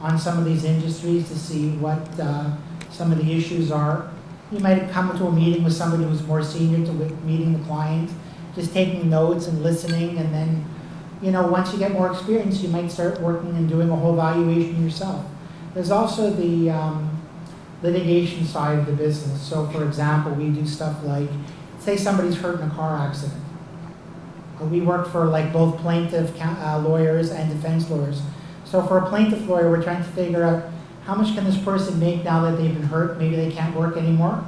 on some of these industries to see what uh, some of the issues are. You might come to a meeting with somebody who's more senior to meeting the client just taking notes and listening, and then, you know, once you get more experience, you might start working and doing a whole valuation yourself. There's also the um, litigation side of the business. So, for example, we do stuff like, say somebody's hurt in a car accident. Uh, We work for like both plaintiff uh, lawyers and defense lawyers. So for a plaintiff lawyer, we're trying to figure out how much can this person make now that they've been hurt? Maybe they can't work anymore.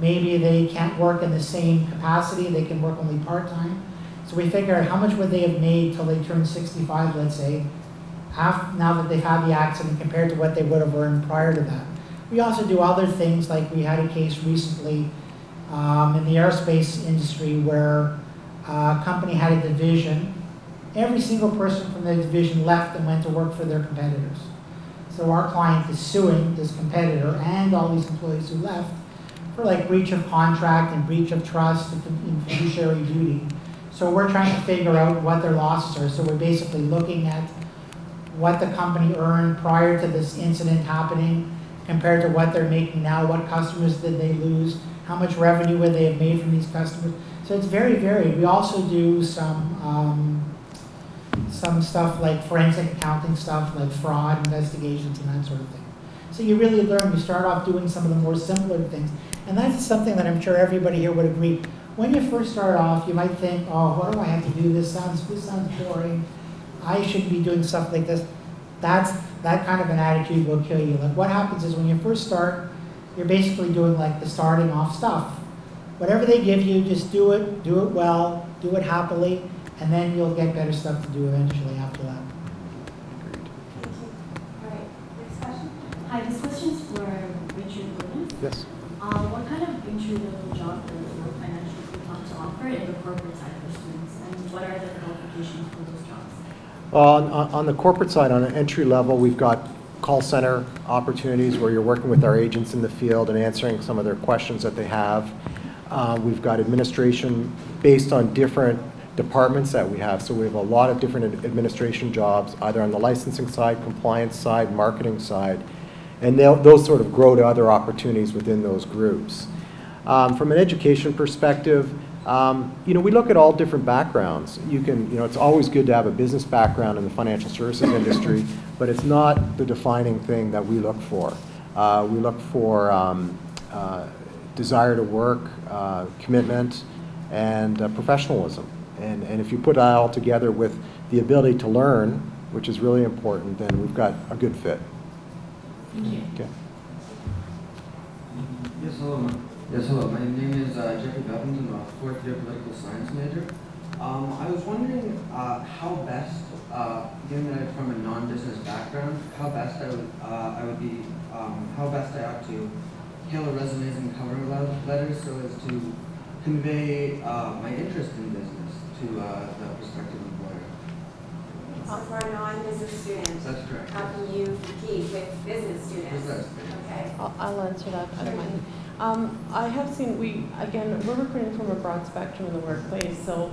Maybe they can't work in the same capacity, they can work only part-time. So we figure out how much would they have made till they turned 65, let's say, af now that they've had the accident compared to what they would have earned prior to that. We also do other things, like we had a case recently um, in the aerospace industry where uh, a company had a division. Every single person from the division left and went to work for their competitors. So our client is suing this competitor and all these employees who left for like breach of contract and breach of trust and fiduciary duty. So we're trying to figure out what their losses are. So we're basically looking at what the company earned prior to this incident happening compared to what they're making now, what customers did they lose, how much revenue would they have made from these customers. So it's very varied. We also do some, um, some stuff like forensic accounting stuff, like fraud investigations and that sort of thing. So you really learn, you start off doing some of the more simpler things. And that's something that I'm sure everybody here would agree. When you first start off, you might think, oh, what do I have to do? This sounds, this sounds boring. I shouldn't be doing stuff like this. That's, that kind of an attitude will kill you. Like what happens is when you first start, you're basically doing like the starting off stuff. Whatever they give you, just do it, do it well, do it happily, and then you'll get better stuff to do eventually after that. Thank you. All right, next question? Hi, this question is for Richard Williams. Yes. Uh, what kind of entry-level job does your financial group have to offer in the corporate side for students? And what are the qualifications for those jobs? On, on on the corporate side, on an entry level, we've got call center opportunities where you're working with our agents in the field and answering some of their questions that they have. Uh, We've got administration based on different departments that we have. So we have a lot of different administration jobs, either on the licensing side, compliance side, marketing side. And those sort of grow to other opportunities within those groups. Um, From an education perspective, um, you know, we look at all different backgrounds. You can, you know, it's always good to have a business background in the financial services industry, but it's not the defining thing that we look for. Uh, We look for um, uh, desire to work, uh, commitment, and uh, professionalism. And and if you put that all together with the ability to learn, which is really important, then we've got a good fit. Thank you. Okay. Yes, hello. Yes, hello. My name is uh, Jeffrey Bevington, I'm a fourth year political science major. Um, I was wondering uh, how best, uh, given that I'm from a non-business background, how best I would, uh, I would be, um, how best I ought to tailor resumes and cover letters so as to convey uh, my interest in business to uh, the prospective employer. So for a non-business student, That's correct. how can you compete with business students? Precisely. Okay. I'll, I'll answer that, I don't mind. Um, I have seen, we, again, we're recruiting from a broad spectrum in the workplace, so,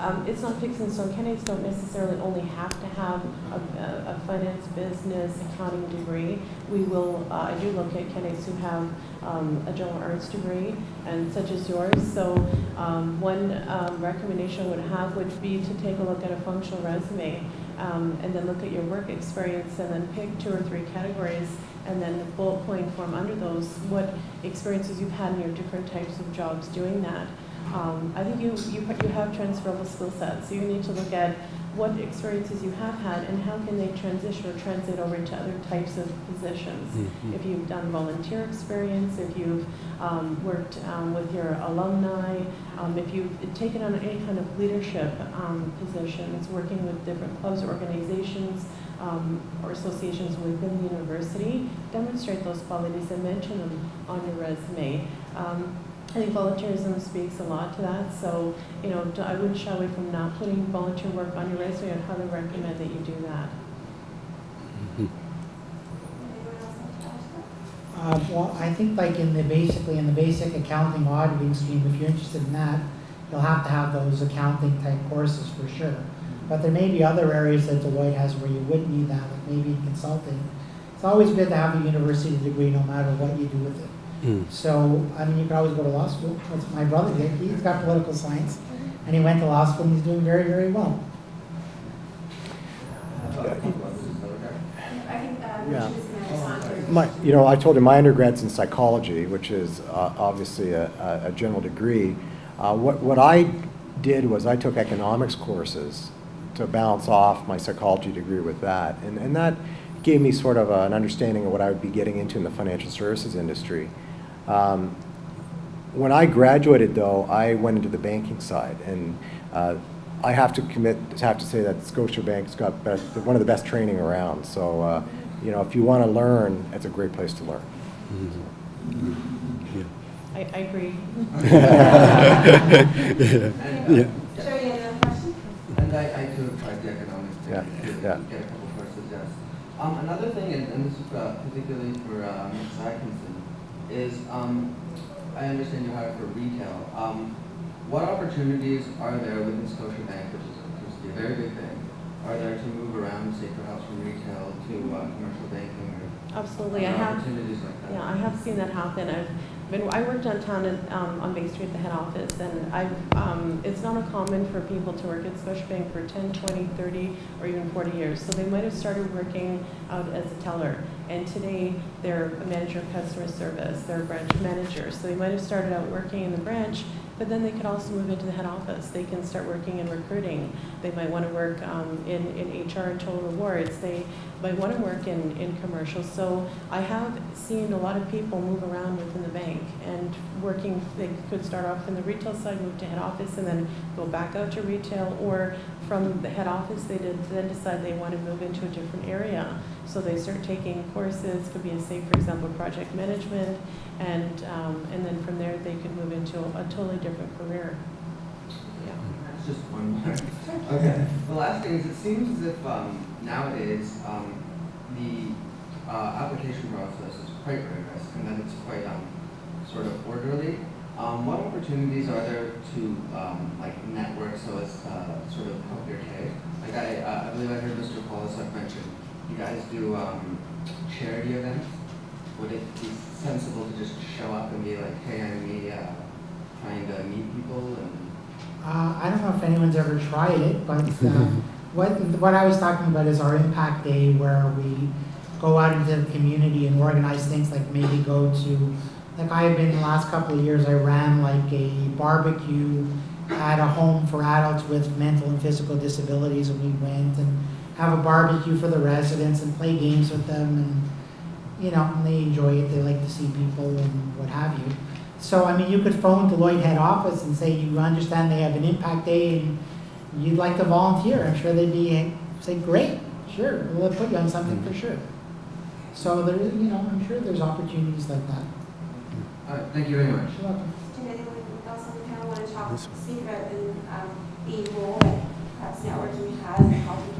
um, it's not fixed in stone. Candidates don't necessarily only have to have a, a, finance, business, accounting degree. We will, uh, I do look at candidates who have, um, a general arts degree, and such as yours. So, um, one, um, recommendation I would have would be to take a look at a functional resume, um, and then look at your work experience, and then pick two or three categories and then the bullet point form under those what experiences you've had in your different types of jobs doing that. Um, I think you, you, you have transferable skill sets, so you need to look at what experiences you have had and how can they transition or translate over into other types of positions. Mhm. If you've done volunteer experience, if you've um, worked um, with your alumni, um, if you've taken on any kind of leadership um, positions, working with different clubs, or organizations, um, or associations within the university, demonstrate those qualities and mention them on your resume. Um, I think volunteerism speaks a lot to that, so, you know, I wouldn't shy away from not putting volunteer work on your resume. I'd highly recommend that you do that? Uh, well, I think like in the, basically in the basic accounting auditing stream, if you're interested in that, you'll have to have those accounting type courses for sure. But there may be other areas that Deloitte has where you wouldn't need that, like maybe in consulting. It's always good to have a university degree no matter what you do with it. Mm. So, I mean, you could always go to law school. That's what my brother did. He's got political science. and he went to law school and he's doing very, very well. I think, Yeah. Rich was going to respond to. My, you know, I told you my undergrad's in psychology, which is uh, obviously a, a- a general degree. Uh, What, what I did was I took economics courses to balance off my psychology degree with that. And, and that gave me sort of an understanding of what I would be getting into in the financial services industry. Um, When I graduated, though, I went into the banking side, and uh, I have to commit, have to say that Scotiabank's got best, one of the best training around. So, uh, you know, if you want to learn, it's a great place to learn. I, I agree. Yeah. Sure, you have another question? And I, I too have tried the economics thing, Yeah, yeah. get a couple courses, yes. Um, another thing, and, and this is uh, particularly for, uh, Ms. Atkinson, is, um, I understand you hire for retail. Um, what opportunities are there within Scotiabank, which is, seems to be a very big thing, are there to move around, say perhaps from retail to, uh, commercial banking or? Absolutely, I have. Opportunities like that? Yeah, I have seen that happen. I've been, I worked downtown um, on Bay Street at the head office, and I've, um, it's not uncommon for people to work at Scotiabank for 10, 20, 30, or even 40 years. So they might have started working out as a teller, and today they're a manager of customer service, they're a branch manager. So they might have started out working in the branch, but then they could also move into the head office. They can start working in recruiting. They might want to work um, in, in HR and total rewards. They might want to work in, in commercial. So I have seen a lot of people move around within the bank and working, they could start off in the retail side, move to head office, and then go back out to retail, or from the head office, they did then decide they want to move into a different area. So they start taking courses, could be a, say, for example, project management, and, um, and then from there, they could move into a totally different career. Yeah. It's just one more. Okay. The last thing is, it seems as if um, nowadays um, the uh, application process is quite rigorous, and then it's quite um, sort of orderly. Um, what opportunities are there to um, like network so as uh, sort of help your case? Like I, uh, I believe I heard Mr. Polisuk mention you guys do um, charity events. Would it be sensible to just show up and be like, hey, I'm me, uh, trying to meet people and Uh, I don't know if anyone's ever tried it, but uh, what, what I was talking about is our impact day where we go out into the community and organize things like maybe go to, like I have been the last couple of years, I ran like a barbecue at a home for adults with mental and physical disabilities and we went and have a barbecue for the residents and play games with them and, you know, and they enjoy it, they like to see people and what have you. So, I mean, you could phone Deloitte head office and say you understand they have an impact day and you'd like to volunteer. I'm sure they'd be, say, great, sure, we'll put you on something for sure. So there, is- you know, I'm sure there's opportunities like that. All right, thank you very much. You're welcome. Did anyone else on the panel want to talk, speak about the, um, the role that perhaps networking has in helping candidates to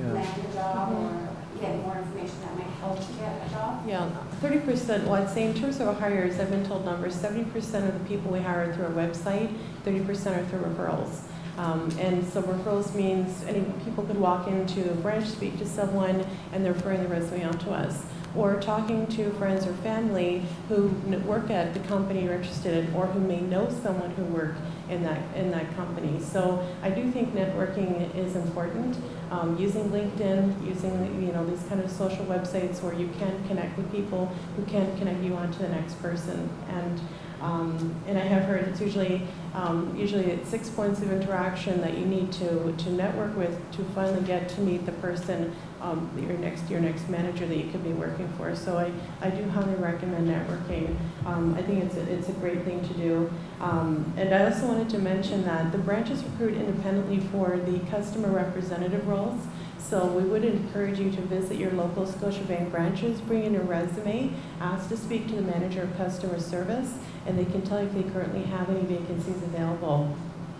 Yeah. land a job or get more information that might help to get a job? Yeah, thirty percent, well, I'd say in terms of hires, I've been told numbers, seventy percent of the people we hire are through our website, thirty percent are through referrals. Um, and so referrals means any, people could walk into a branch, speak to someone, and they're referring the resume on to us. Or talking to friends or family who work at the company you're interested in, or who may know someone who worked in that, in that company. So I do think networking is important. Um, using LinkedIn, using, you know, these kind of social websites where you can connect with people who can connect you on to the next person. And, um, and I have heard it's usually, um, usually it's six points of interaction that you need to, to network with to finally get to meet the person, um, your next, your next manager that you could be working for. So I, I do highly recommend networking. Um, I think it's a, it's a great thing to do. Um, and I also wanted to mention that the branches recruit independently for the customer representative roles. So we would encourage you to visit your local Scotiabank branches, bring in a resume, ask to speak to the manager of customer service, and they can tell you if they currently have any vacancies available.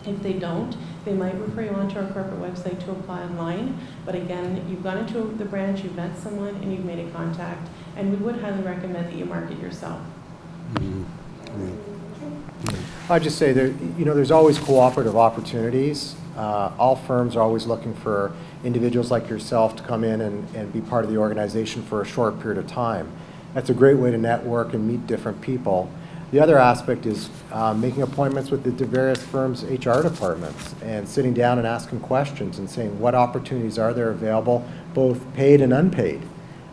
If they don't, they might refer you on to our corporate website to apply online. But again, you've gone into the branch, you've met someone, and you've made a contact. And we would highly recommend that you market yourself. Mhm. I'd just say there, you know, there's always cooperative opportunities. Uh, All firms are always looking for individuals like yourself to come in and, and be part of the organization for a short period of time. That's a great way to network and meet different people. The other aspect is uh, making appointments with the various firms' HR departments and sitting down and asking questions and saying what opportunities are there available, both paid and unpaid.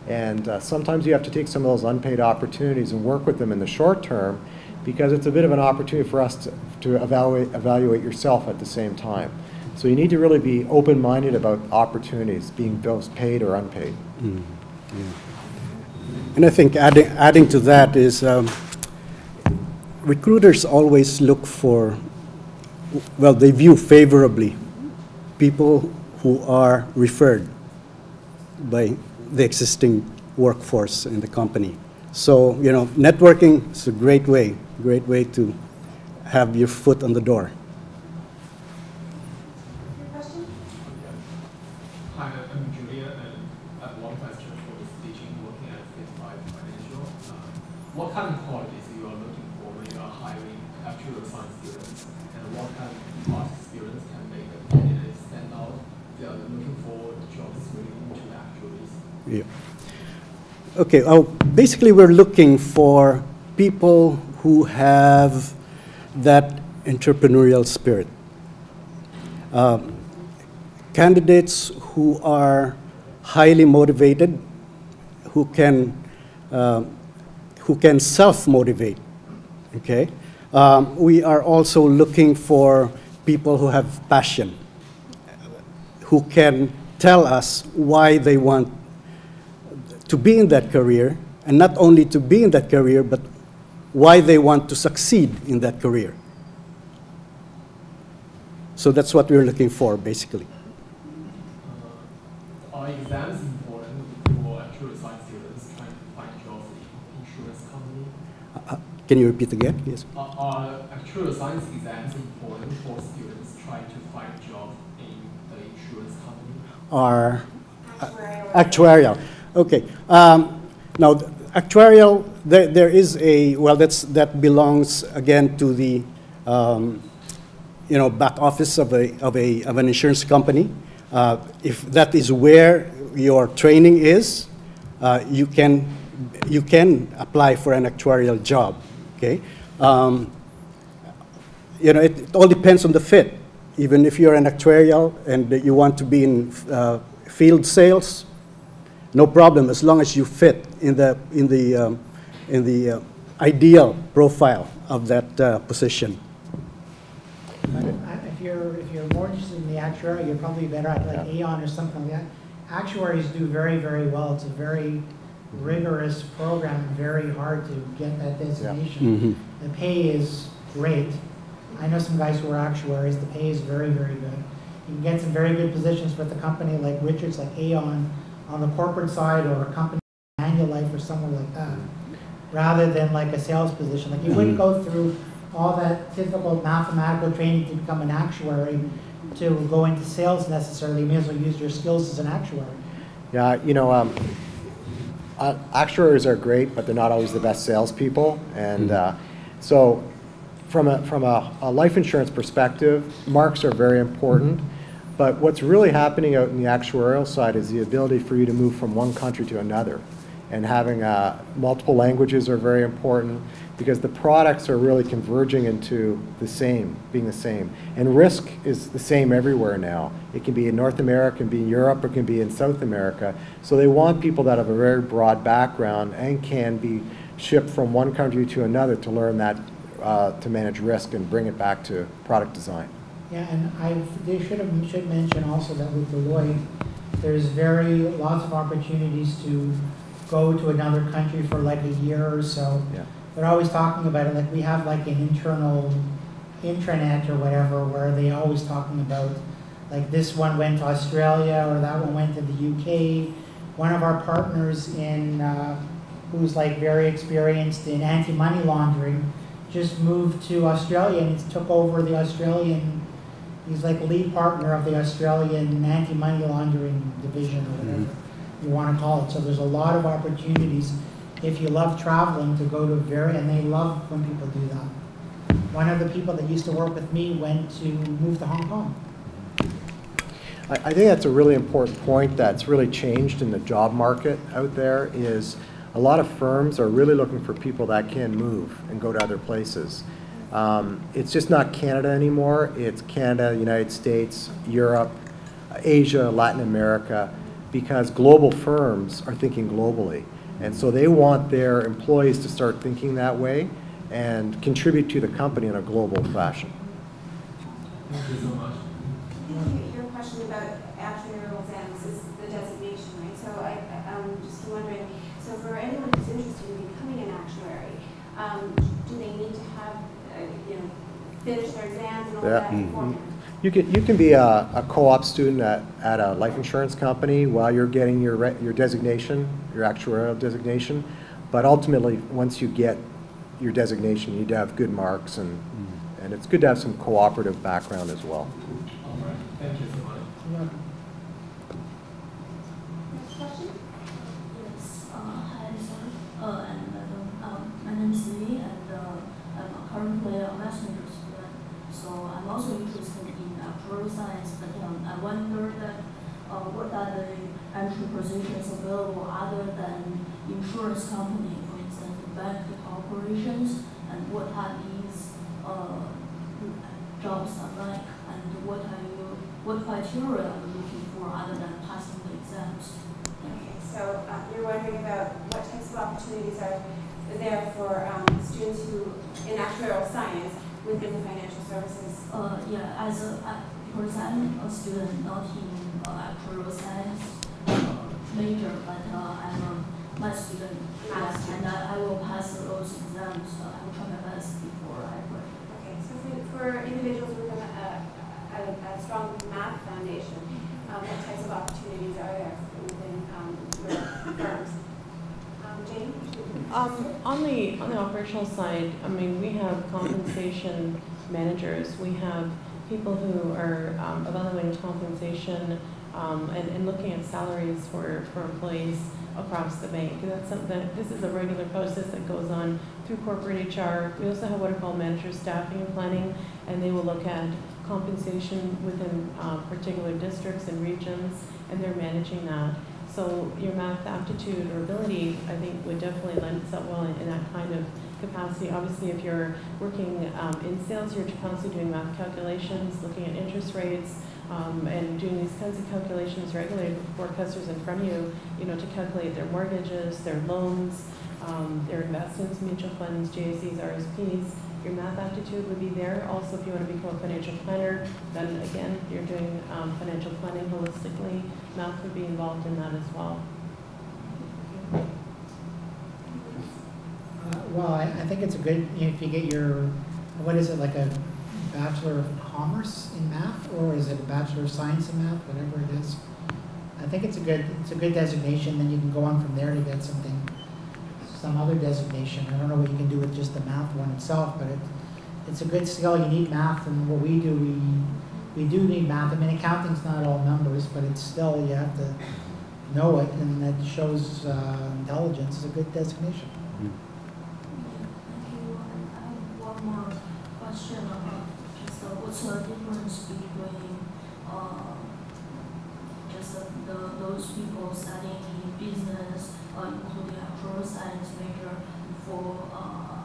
And uh, sometimes you have to take some of those unpaid opportunities and work with them in the short term because it's a bit of an opportunity for us to, to evaluate, evaluate yourself at the same time. So you need to really be open-minded about opportunities, being both paid or unpaid. And I think adding, adding to that is um, recruiters always look for, well, they view favorably people who are referred by the existing workforce in the company. So, you know, networking is a great way, great way to have your foot on the door. Your question? Hi, I'm Julia, and I have one question for the teaching working at FaithLife Financial. Uh, What kind of qualities you are looking for when you are hiring actuarial science students? And what kind of past experience can make a candidate stand out? They are looking for jobs relating to actuaries. Yeah. Okay, oh, basically, we're looking for people who have that entrepreneurial spirit. Um, candidates who are highly motivated, who can, um, who can self-motivate, okay? Um, we are also looking for people who have passion, who can tell us why they want to be in that career, and not only to be in that career, but why they want to succeed in that career. So that's what we're looking for, basically. Uh, Are exams important for actuarial science students trying to find jobs in insurance company? Uh, Can you repeat again? Yes. Are- Are actuarial science exams important for students trying to find jobs in the insurance company? Are Actuarial. actuarial. Okay. Um, now, th- actuarial, there, there is a, well, that's, that belongs again to the, um, you know, back office of a, of a, of an insurance company. Uh, if that is where your training is, uh, you can, you can apply for an actuarial job, okay? Um, you know, it, it all depends on the fit. Even if you're an actuarial and you want to be in uh, field sales, no problem as long as you fit in the in the um, in the uh, ideal profile of that uh, position. If you're, if you're more interested in the actuary, you're probably better at like Aon or something like that. Actuaries do very, very well. It's a very rigorous program, very hard to get that designation. Mhm. The pay is great. I know some guys who are actuaries, the pay is very, very good. You can get some very good positions with a company like Richards, like Aon, on the corporate side, or a company Manulife or somewhere like that, rather than like a sales position. Like you wouldn't go through all that typical mathematical training to become an actuary to go into sales necessarily. You may as well use your skills as an actuary. Yeah, you know, um, uh, actuaries are great, but they're not always the best salespeople. And uh, so, from a from a, a life insurance perspective, marks are very important. But what's really happening out in the actuarial side is the ability for you to move from one country to another, and having uh, multiple languages are very important because the products are really converging into the same, being the same. And risk is the same everywhere now. It can be in North America, it can be in Europe, or it can be in South America. So they want people that have a very broad background and can be shipped from one country to another to learn that, uh, to manage risk and bring it back to product design. Yeah, and I, they should have, should mention also that with Deloitte, there's very, lots of opportunities to go to another country for like a year or so. Yeah. They're always talking about it, like we have like an internal intranet or whatever, where they're always talking about, like this one went to Australia, or that one went to the UK. One of our partners in, uh, who's like very experienced in anti-money laundering, just moved to Australia and took over the Australian, he's like lead partner of the Australian anti-money laundering division or whatever mm-hmm. you want to call it. So there's a lot of opportunities if you love traveling to go to very, and they love when people do that. One of the people that used to work with me went to move to Hong Kong. I, I think that's a really important point that's really changed in the job market out there is a lot of firms are really looking for people that can move and go to other places. Um, It's just not Canada anymore. It's Canada, United States, Europe, Asia, Latin America, because global firms are thinking globally. And so they want their employees to start thinking that way and contribute to the company in a global fashion. Thank you so much. I think your question about actuarial exams is the designation, right? So I, I- I'm just wondering, so for anyone who's interested in becoming an actuary, um, do they need to have, uh, you know, finish their exams and all Yeah. that Mhm. beforehand? You can, you can be a, a co-op student at, at a life insurance company while you're getting your, re- your designation, your actuarial designation. But ultimately, once you get your designation, you need to have good marks and, and it's good to have some cooperative background as well. All right, thank you so. Next question? Yes, uh, hi, sir. Uh, and madam, um, my name is Lee, and uh, I'm currently a math major student. So I'm also interested science, but um, I wonder that uh, what are the entry positions available other than insurance company, for instance, bank corporations, and what are these uh, jobs are like, and what are you, what criteria are you looking for other than passing the exams? Okay, so uh, you're wondering about what types of opportunities are there for um, students who, in actuarial science, within the financial services? Uh, yeah, as a, I- because I'm a student not in uh, actuarial science uh, major, but uh, I'm a math student. Yes, And I, I will pass those exams, uh, I will try my best before I graduate. Okay, so for, for individuals with a, a, a, a strong math foundation, um, what types of opportunities are there within um, your firms? Um, Jane? Um, on the, on the operational side, I mean, we have compensation managers, we have people who are um, evaluating compensation, um, and, and looking at salaries for, for employees across the bank. That's something, this is a regular process that goes on through corporate HR. We also have what are called manager staffing and planning, and they will look at compensation within, um, particular districts and regions, and they're managing that. So your math aptitude or ability, I think, would definitely lend itself well in, in that kind of capacity. Obviously, if you're working um, in sales, you're constantly doing math calculations, looking at interest rates, um, and doing these kinds of calculations regularly with forecasters in front of you, you know, to calculate their mortgages, their loans, um, their investments, mutual funds, GICs, RSPs. Your math aptitude would be there. Also, if you want to become a financial planner, then again, you're doing um, financial planning holistically. Math would be involved in that as well. Well, I, I think it's a good, if you get your, what is it, like a Bachelor of Commerce in math, or is it a Bachelor of Science in math, whatever it is? I think it's a good, it's a good designation, then you can go on from there to get something, some other designation. I don't know what you can do with just the math one itself, but it, it's a good skill, you need math, and what we do, we, we do need math. I mean, accounting's not all numbers, but it's still, you have to know it, and that shows uh, intelligence, it's a good designation. Thank you, and I have one more question about just uh, what's the difference between, uh, just uh, the, those people studying in business, including actuarial science major for, our,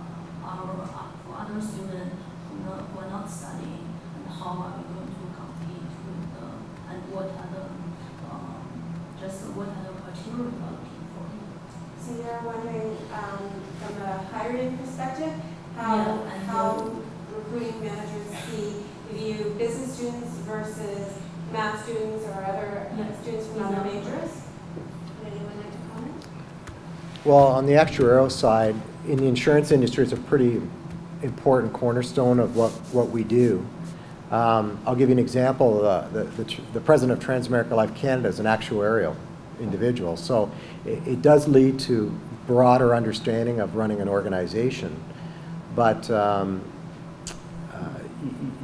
for other students who not, who are not studying, and how are we going to compete with the, and what are the, um, just what are the criteria we are looking for? So you're wondering, um, from a hiring perspective, how, and how recruiting managers see, view business students versus math students or other Yeah. students from other majors? Would anyone like to comment? Well, on the actuarial side, in the insurance industry, it's a pretty important cornerstone of what, what we do. Um, I'll give you an example. Uh, The, the, the president of Transamerica Life Canada is an actuarial individual. So it, it does lead to broader understanding of running an organization. But, um, y- y-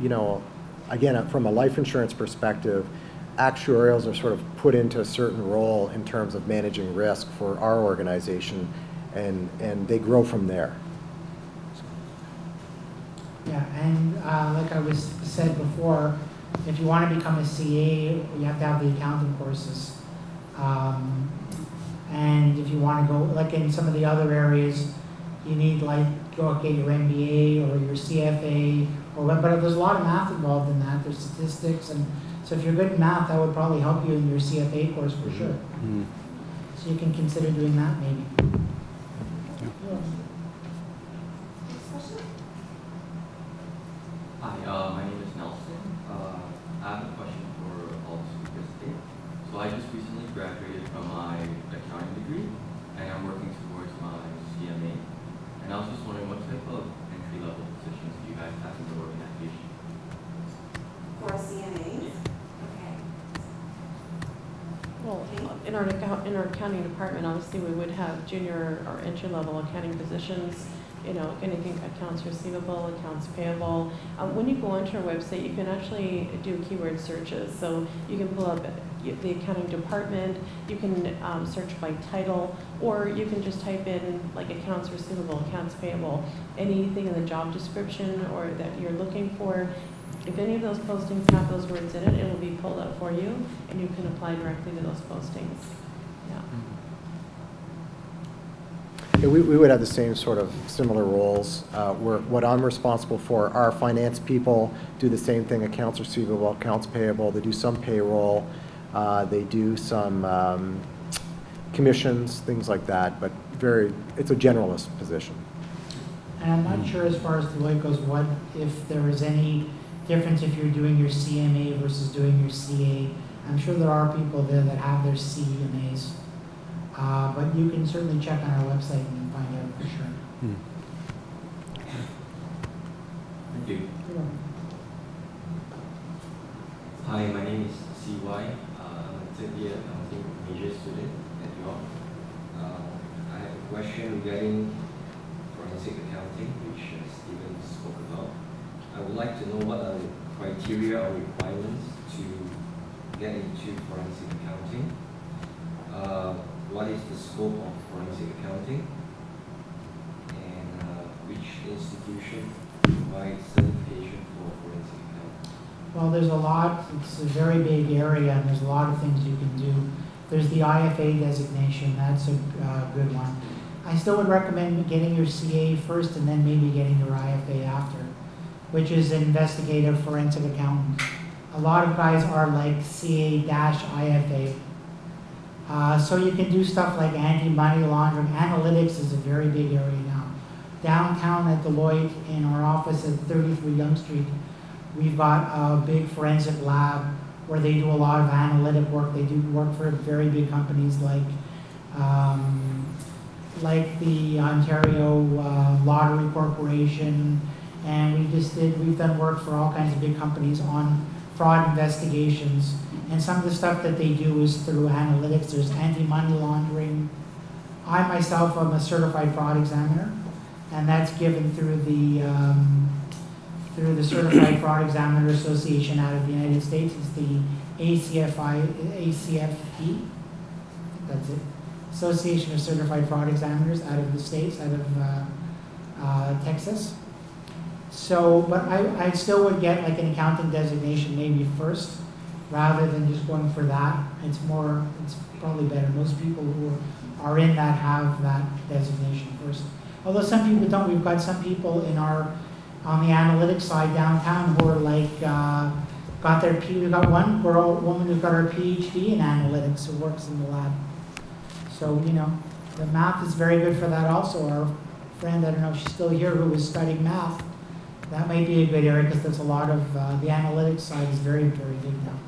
you know, again, from a life insurance perspective, actuarials are sort of put into a certain role in terms of managing risk for our organization, and, and they grow from there. Yeah, and uh, like I was said before, if you want to become a CA, you have to have the accounting courses. Um, and if you you want to go, like in some of the other areas, you need like, go get your MBA or your CFA, or but there's a lot of math involved in that, there's statistics, and so if you're good in math, that would probably help you in your CFA course for sure. Mm. So you can consider doing that maybe. Next question? Hi, uh, my name is Nelson. Uh, I have a question for all the speakers today. So I just recently graduated from my accounting degree, and I'm working towards my CMA. And I was just wondering what type of entry-level positions do you guys have in your organization? For CMAs? Okay. Well, in our, account- in our accounting department, obviously, we would have junior or entry-level accounting positions, you know, anything accounts receivable, accounts payable. Um, When you go onto our website, you can actually do keyword searches, so you can pull up the accounting department, you can um, search by title, or you can just type in like accounts receivable, accounts payable, anything in the job description or that you're looking for. If any of those postings have those words in it, it will be pulled up for you, and you can apply directly to those postings. Yeah. Yeah, we, we would have the same sort of similar roles. Uh, where what I'm responsible for, our finance people do the same thing, accounts receivable, accounts payable, they do some payroll, uh, they do some um, commissions, things like that, but very, it's a generalist position. And I'm not sure as far as Deloitte goes, what, if there is any difference if you're doing your CMA versus doing your CA. I'm sure there are people there that have their CMAs. Uh, but you can certainly check on our website and find out for sure. Mm. Thank you. Hi, my name is CY. Uh, I'm a third year accounting major student at York. Uh, I have a question regarding forensic accounting, which uh, Steven spoke about. I would like to know what are the criteria or requirements to get into forensic accounting. Uh, what is the scope of forensic accounting? And uh, which institution provides certification for forensic accounting? Well, there's a lot, it's a very big area, and there's a lot of things you can do. There's the IFA designation, that's a uh, good one. I still would recommend getting your CA first and then maybe getting your IFA after, which is investigative forensic accountant. A lot of guys are like CA-IFA. Uh, so you can do stuff like anti-money laundering. Analytics is a very big area now. Downtown at Deloitte, in our office at 33 Yonge Street, We've got a big forensic lab where they do a lot of analytic work. They do work for very big companies like, um, like the Ontario uh, Lottery Corporation, and we just did. We've done work for all kinds of big companies on fraud investigations. And some of the stuff that they do is through analytics. There's anti-money laundering. I myself am a certified fraud examiner, and that's given through the um, through the Certified Fraud Examiner Association out of the United States. It's the ACFI, ACFE, that's it. Association of Certified Fraud Examiners out of the States, out of uh, uh, Texas. So, but I, I still would get like an accounting designation maybe first, rather than just going for that. It's more, it's probably better. Most people who are in that have that designation first. Although some people don't. We've got some people in our on the analytics side downtown who are like, uh, got their, P- We've got one girl, woman who's got her PhD in analytics who works in the lab. So, you know, the math is very good for that also. Our friend, I don't know if she's still here, who was studying math, that might be a good area because there's a lot of, uh, the analytics side is very, very big now.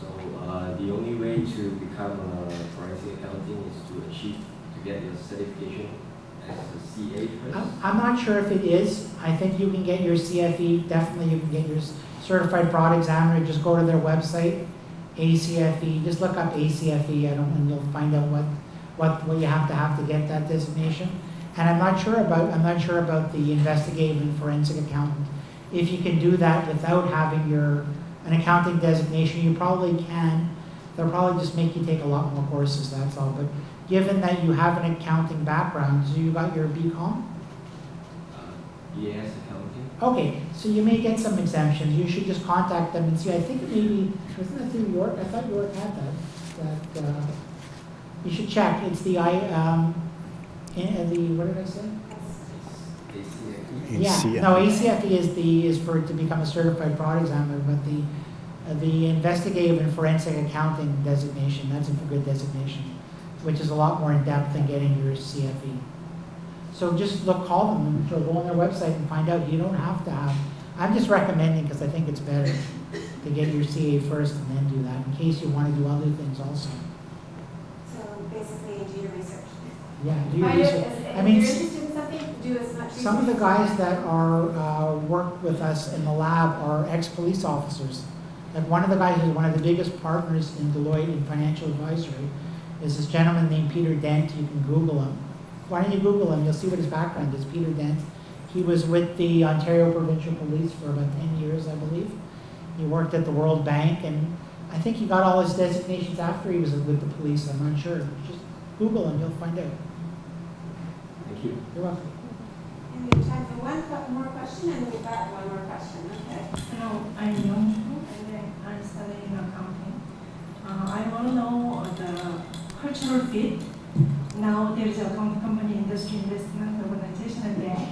So uh, the only way to become a forensic accounting is to achieve, to get your certification as a CA first? I'm, I'm not sure if it is. I think you can get your CFE, definitely you can get your certified fraud examiner. Just go to their website, ACFE. Just look up ACFE, and you'll find out what, what, what you have to have to get that designation. And I'm not sure about, I'm not sure about the investigative and forensic accountant. If you can do that without having your, an accounting designation, you probably can. They'll probably just make you take a lot more courses, that's all. But given that you have an accounting background, so you got your BCom? Uh, BAS accounting? Okay, so you may get some exemptions. You should just contact them and see. I think maybe, wasn't that through York? I thought York had that, that, uh, You should check, it's the I, um, in, the, what did I say? ACFE. Yeah, no, ACFE is the, is for, to become a certified fraud examiner, but the, the investigative and forensic accounting designation, that's a good designation, which is a lot more in-depth than getting your CFE. So just look, call them, and go on their website and find out, you don't have to have, I'm just recommending, because I think it's better to get your CA first and then do that, in case you want to do other things also. So basically, do your research. Yeah, do your Find it, research. as- I if mean, you're interested in something, do as much. Some of the guys that are, uh, work with us in the lab are ex-police officers. Like one of the guys who's one of the biggest partners in Deloitte in financial advisory is this gentleman named Peter Dent. You can Google him. Why don't you Google him? You'll see what his background is. Peter Dent. He was with the Ontario Provincial Police for about ten years, I believe. He worked at the World Bank and I think he got all his designations after he was with the police. I'm not sure. Just Google him, you'll find out. Thank you. You're welcome. And we have time for one more question, and we've got one more question, okay? Hello, I'm Young and I'm studying accounting. Uh, I want to know the cultural fit. Now there's a com- company, industry investment organization and bank.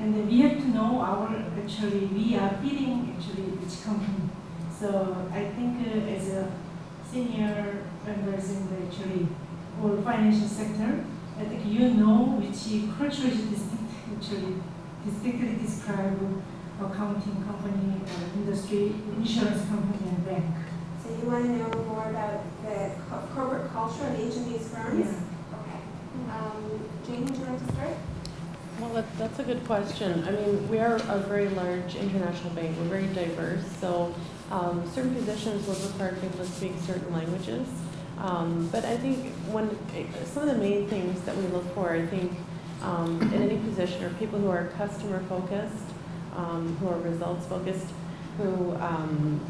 And we have to know our, actually, we are fitting actually which company. So I think uh, as a senior members in the actually, or financial sector, I think you know which culture is distinct, actually, distinctly describe accounting company, uh, industry, insurance company, and bank. So you want to know more about the co- corporate culture of each of these firms? Yeah. Okay. Um, Jane, would you like to start? Well, that, that's a good question. I mean, we are a very large international bank. We're very diverse. So um, certain positions will require people to speak certain languages. Um, but I think one, some of the main things that we look for, I think, um, in any position are people who are customer focused, um, who are results focused, who um,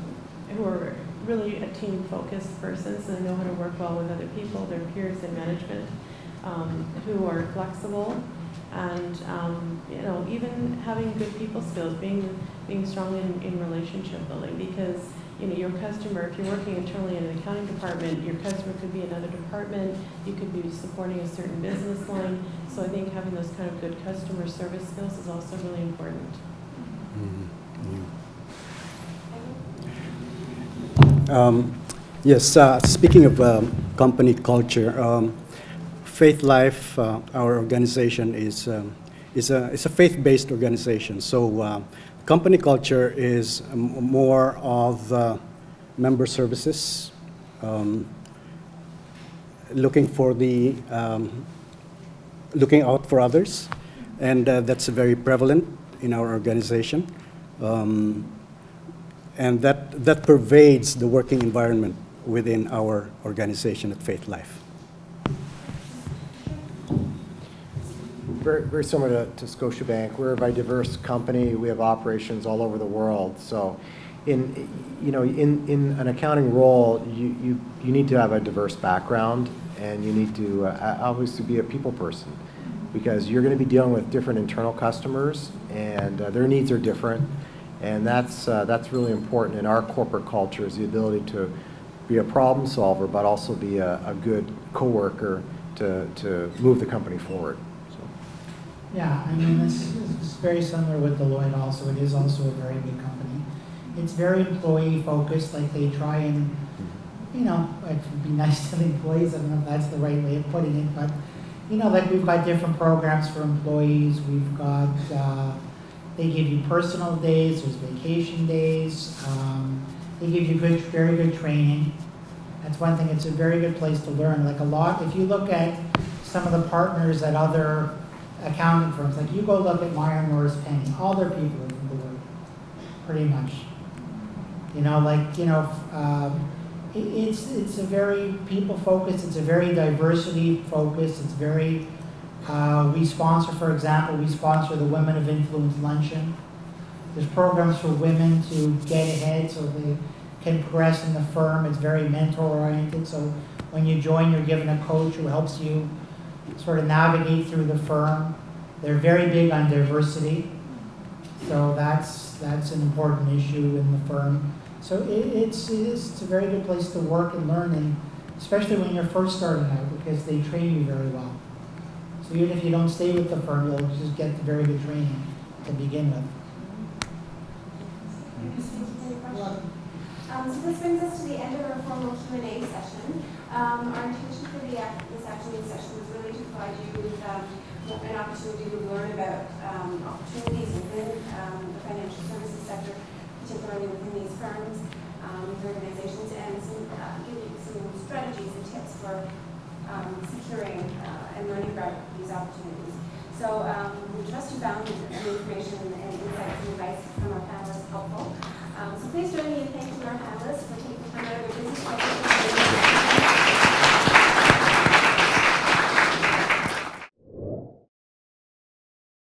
who are really a team focused person, so they know how to work well with other people, their peers and management, um, who are flexible, and um, you know even having good people skills, being being strong in, in relationship building, because you know your customer, if you're working internally in an accounting department, your customer could be another department, you could be supporting a certain business line. So I think having those kind of good customer service skills is also really important. Um, Yes, uh, speaking of um, company culture, um, FaithLife, uh, our organization is, um, is a, it's a faith-based organization. So uh, company culture is more of uh, member services, um, looking for the, um, looking out for others, and uh, that's very prevalent in our organization. Um, and that, that pervades the working environment within our organization at FaithLife. Very, very similar to, to Scotiabank. We're a very diverse company. We have operations all over the world. So in, you know, in, in an accounting role, you, you, you need to have a diverse background and you need to uh, obviously be a people person because you're going to be dealing with different internal customers and uh, their needs are different. And that's, uh, that's really important in our corporate culture is the ability to be a problem solver, but also be a, a good coworker to, to move the company forward. So. Yeah, I mean, this is very similar with Deloitte also. It is also a very big company. It's very employee focused, like they try and, you know, it would be nice to the employees, I don't know if that's the right way of putting it, but, you know, like we've got different programs for employees. We've got, uh, they give you personal days, there's vacation days. Um, they give you good, very good training. That's one thing, it's a very good place to learn. Like a lot, if you look at some of the partners at other accounting firms, like you go look at Meyer Norris Penny, all their people are from Deloitte, pretty much. You know, like, you know, um, it's, it's a very people focused, it's a very diversity focused, it's very, uh, we sponsor, for example, we sponsor the Women of Influence Luncheon. There's programs for women to get ahead so they can progress in the firm. It's very mentor oriented. So when you join, you're given a coach who helps you sort of navigate through the firm. They're very big on diversity. So that's, that's an important issue in the firm. So it, it's, it is, a very good place to work and learn, and especially when you're first starting out. because they train you very well. So even if you don't stay with the firm, you'll just get very good training to begin with. Um, so this brings us to the end of our formal Q and A session. Um, our intention for the, this afternoon session was really to provide you with, um, an opportunity to learn about, um, opportunities within, um, the financial services sector, particularly within these firms, um, these organizations, and some, uh, giving some strategies and tips for um, securing uh, and learning about these opportunities. So um, we trust you found information and insights and advice from our panelists helpful. Um, so please join me in thanking our panelists for taking time out of your busy schedule.